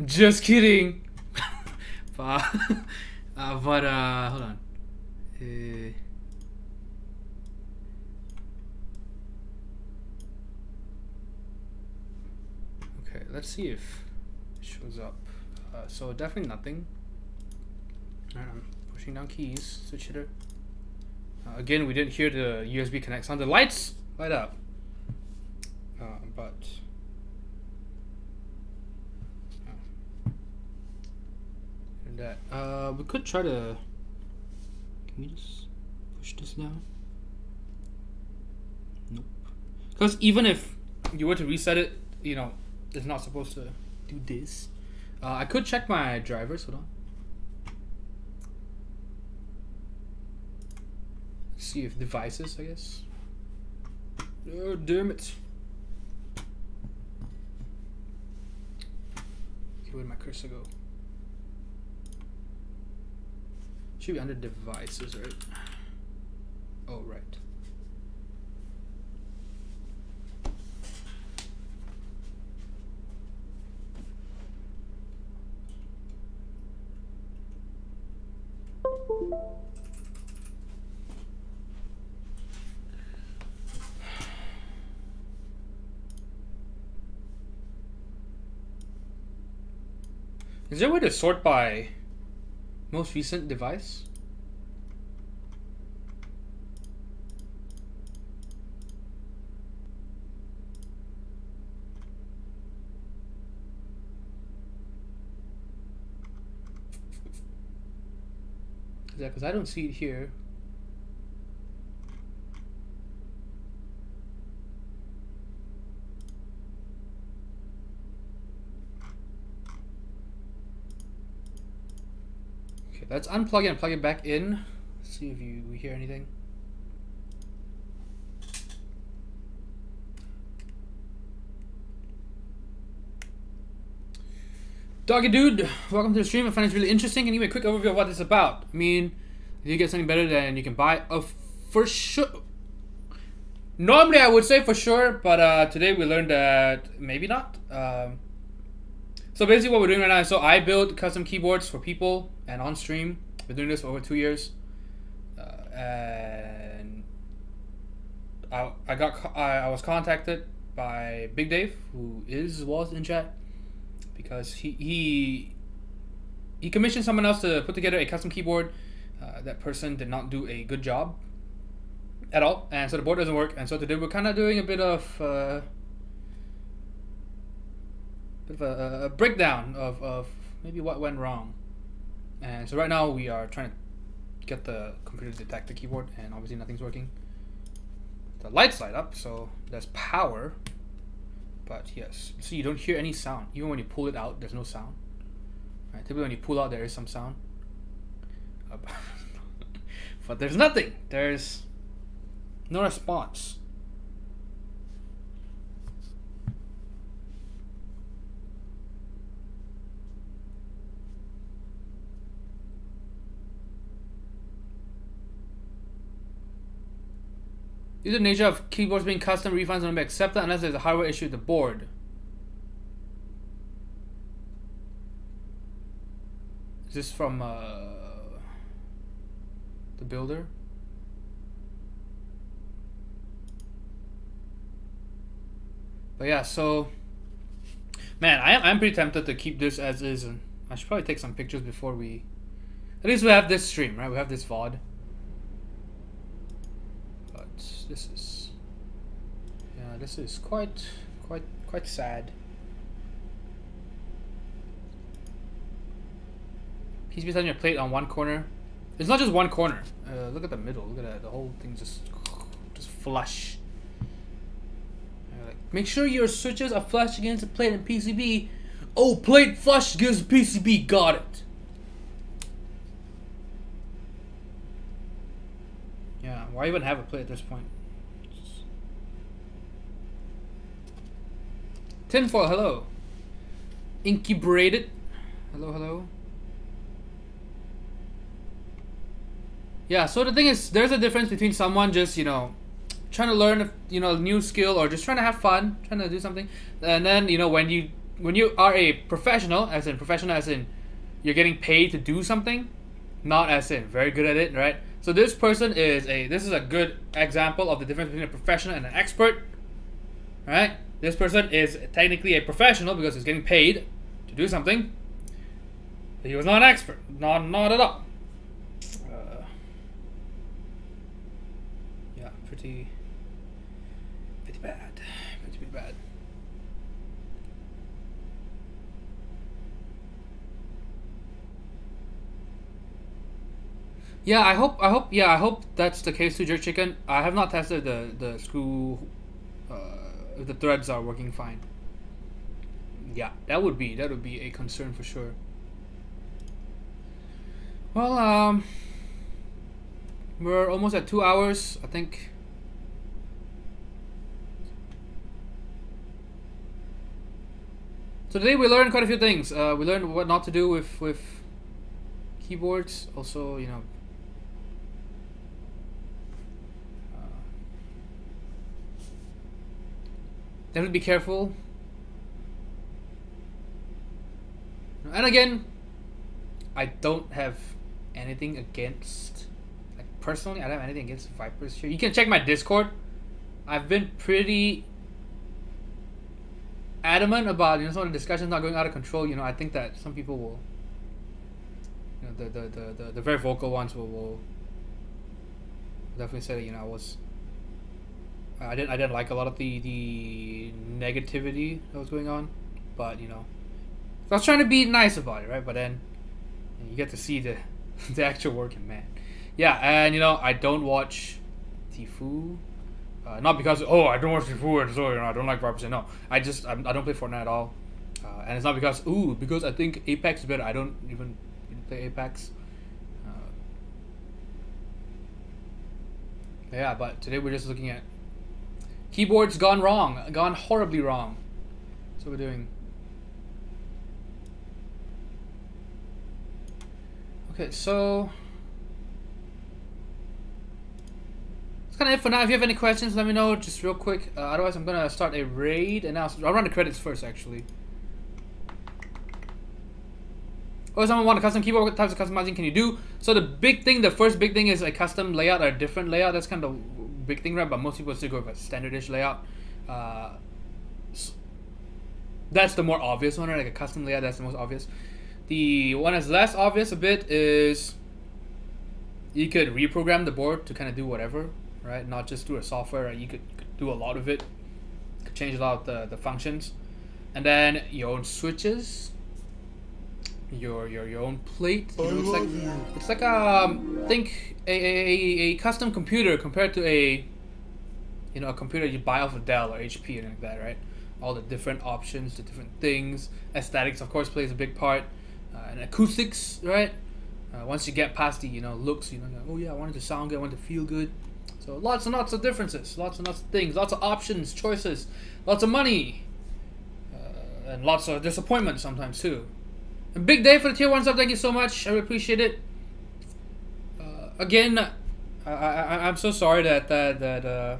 Just kidding. <laughs> Bye. <laughs> uh, but uh, hold on. Uh, okay, let's see if it shows up. Uh, so definitely nothing. Alright, I'm pushing down keys. Switch hitter. Uh, again, we didn't hear the USB connect sound. The lights light up. Uh, but that uh, we could try to. Can we just push this down? Nope. Because even if you were to reset it, you know, it's not supposed to do this. Uh, I could check my drivers. Hold on. see if devices, I guess. Oh, damn it. Okay, where'd my cursor go? Should be under devices, right? Oh, right. Is there a way to sort by most recent device? Yeah, because I don't see it here. Okay, let's unplug it and plug it back in. See if you we hear anything. Doggy dude, welcome to the stream. I find it's really interesting and give me a quick overview of what it's about. I mean, if you get something better than you can buy, uh, for sure. Normally I would say for sure, but uh, today we learned that maybe not. Um, so basically what we're doing right now is so I build custom keyboards for people and on stream. Been doing this for over two years. Uh, and I, I got I, I was contacted by Big Dave, who is was in chat because he he he commissioned someone else to put together a custom keyboard. Uh, that person did not do a good job at all, and so the board doesn't work. And so today we're kind of doing a bit of uh, bit of a, a breakdown of, of maybe what went wrong. And so right now we are trying to get the computer to detect the keyboard, and obviously nothing's working. The lights light up, so there's power. But yes, so you don't hear any sound. Even when you pull it out, there's no sound. Right? Typically when you pull out, there is some sound. Uh, <laughs> but there's nothing. There's no response. Due to the nature of keyboards being custom, refunds will be accepted unless there's a hardware issue with the board. Is this from uh, the builder? But yeah, so man, I am I'm pretty tempted to keep this as is, and I should probably take some pictures before we. At least we have this stream, right? We have this VOD this is yeah this is quite quite quite sad. PCBs on your plate on one corner. It's not just one corner. Uh, look at the middle. Look at that. The whole thing just just flush. Make sure your switches are flush against the plate and PCB oh plate flush against PCB got it. Yeah, why even have a plate at this point? Tinfoil, hello. Incubated. Hello, hello. Yeah, so the thing is, there's a difference between someone just, you know, trying to learn, you know, a new skill or just trying to have fun, trying to do something. And then, you know, when you when you are a professional, as in professional, as in you're getting paid to do something, not as in very good at it, right? So this person is a this is a good example of the difference between a professional and an expert, right? This person is technically a professional because he's getting paid to do something. He was not an expert, not not at all. Uh, yeah, pretty, pretty bad, pretty, pretty bad. Yeah, I hope. I hope. Yeah, I hope that's the case too. Jerk chicken. I have not tested the the screw. Uh, the threads are working fine. Yeah, that would be that would be a concern for sure. Well, um, we're almost at two hours. I think. So today we learned quite a few things. Uh, we learned what not to do with with keyboards. Also, you know, Definitely be careful. And again, I don't have anything against, like personally, I don't have anything against Vipershere. You can check my Discord. I've been pretty adamant about you know some of the discussions not going out of control. You know, I think that some people will, you know, the the the, the, the very vocal ones will, will definitely say that you know I was I didn't I didn't like a lot of the the negativity that was going on, but you know, I was trying to be nice about it, right? But then you get to see the <laughs> the actual working man. Yeah, and you know I don't watch Tfue. uh, not because oh I don't watch Tfue and so you know I don't like Vipers. No, I just I'm, I do not play Fortnite at all, uh, and it's not because ooh because I think Apex is better. I don't even play Apex. Uh, yeah, but today we're just looking at Keyboard's gone wrong, gone horribly wrong. So we're doing. Okay, so it's kind of it for now. If you have any questions, let me know just real quick. Uh, otherwise, I'm gonna start a raid, and I'll, I'll run the credits first, actually. Oh, someone want a custom keyboard? What types of customizing can you do? So the big thing, the first big thing is a custom layout or a different layout. That's kind of big thing, right? But most people still go with a standardish layout. Uh, that's the more obvious one, right? Like a custom layout, that's the most obvious. The one that's less obvious a bit is you could reprogram the board to kind of do whatever, right? Not just through a software, right? You could, could do a lot of it, could change a lot of the, the functions. And then your own switches, your your your own plate. You know, it's like it's like um think a, a, a custom computer compared to a you know a computer you buy off of Dell or HP and like that, right? All the different options, the different things. Aesthetics, of course, plays a big part, uh, and acoustics, right? Uh, once you get past the you know looks, you know, oh yeah, I want it to sound good, I want it to feel good. So lots and lots of differences, lots and lots of things, lots of options, choices, lots of money, uh, and lots of disappointment sometimes too. Big day for the tier one sub. Thank you so much. I appreciate it. Uh, again, I, I I'm so sorry that that that uh,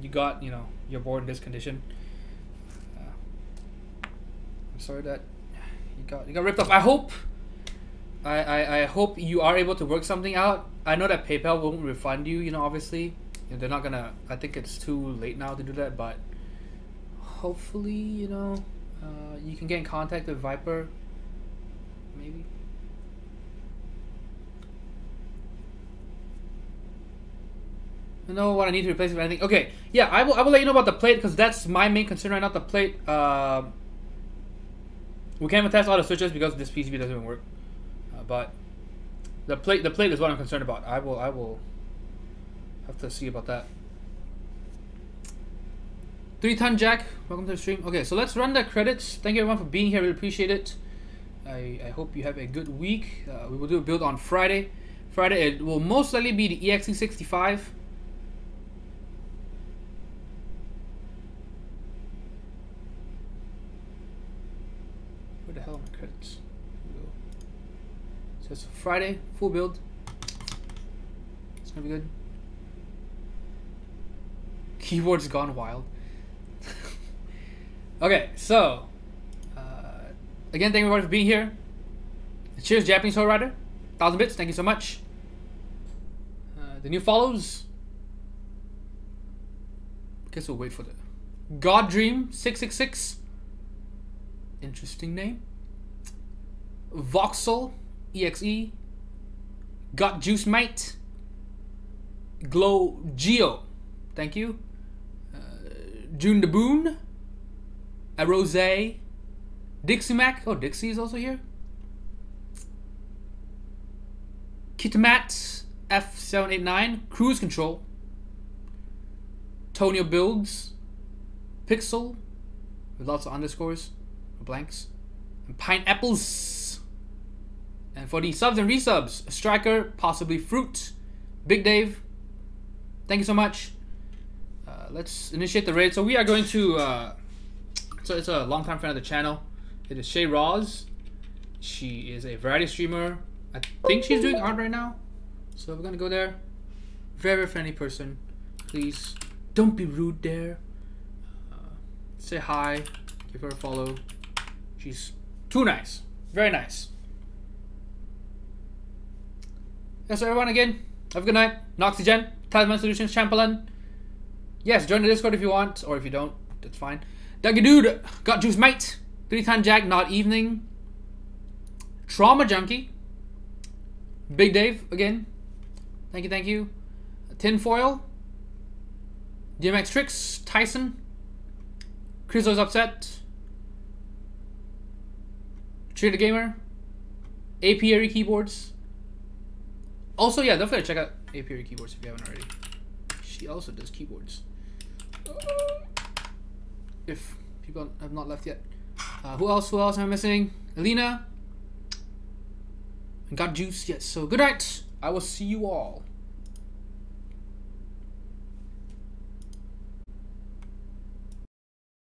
you got you know your board in this condition. Uh, I'm sorry that you got you got ripped off. I hope. I, I, I hope you are able to work something out. I know that PayPal won't refund you, you know, obviously. They're not gonna, I think it's too late now to do that, but hopefully, you know, uh, you can get in contact with Viper maybe. I know what I need to replace with anything. Okay, yeah, I will. I will let you know about the plate because that's my main concern right now. The plate. Uh, we can't even test all the switches because this PCB doesn't even work. Uh, but the plate, the plate is what I'm concerned about. I will. I will have to see about that. Three ton Jack, welcome to the stream. Okay, so let's run the credits. Thank you everyone for being here. We appreciate it. I, I hope you have a good week. Uh, we will do a build on Friday. Friday it will most likely be the EXE65. Where the hell are my credits? So it's Friday, full build. It's gonna be good. <laughs> Keyboard's gone wild. <laughs> okay, so Again, thank you everybody for being here. Cheers, Japanese Soul Rider. Thousand bits, thank you so much. Uh, the new follows. Guess we'll wait for the God Dream 666. Interesting name. Voxel EXE. Got Juice Mate. Glow Geo. Thank you. Uh, June the Boon. A Rose. Dixie Mac. Oh, Dixie is also here. Kitmat F789. Cruise Control. Tonio Builds. Pixel. With lots of underscores. Or blanks. And Pineapples. And for the subs and resubs, Striker, possibly Fruit, Big Dave. Thank you so much. Uh, let's initiate the raid. So we are going to. Uh, so it's a long time friend of the channel. It is Shay Roz. She is a variety streamer. I think she's doing art right now. So we're gonna go there. Very, friendly person. Please don't be rude there. Uh, say hi. Give her a follow. She's too nice. Very nice. Yes, everyone again. Have a good night. Noxygen, Tasman Solutions, Chamberlain. Yes, join the Discord if you want, or if you don't, that's fine. Dougie Dude, got juice mate. Three time Jack, not evening. Trauma Junkie. Big Dave again. Thank you, thank you. Tinfoil. DMX Tricks, Tyson. Chryso's upset. Trader Gamer. Apiary Keyboards. Also, yeah, definitely check out Apiary Keyboards if you haven't already. She also does keyboards. If people have not left yet. Uh, who else? Who else am I missing? Alina. And got juice. Yes. So good night. I will see you all.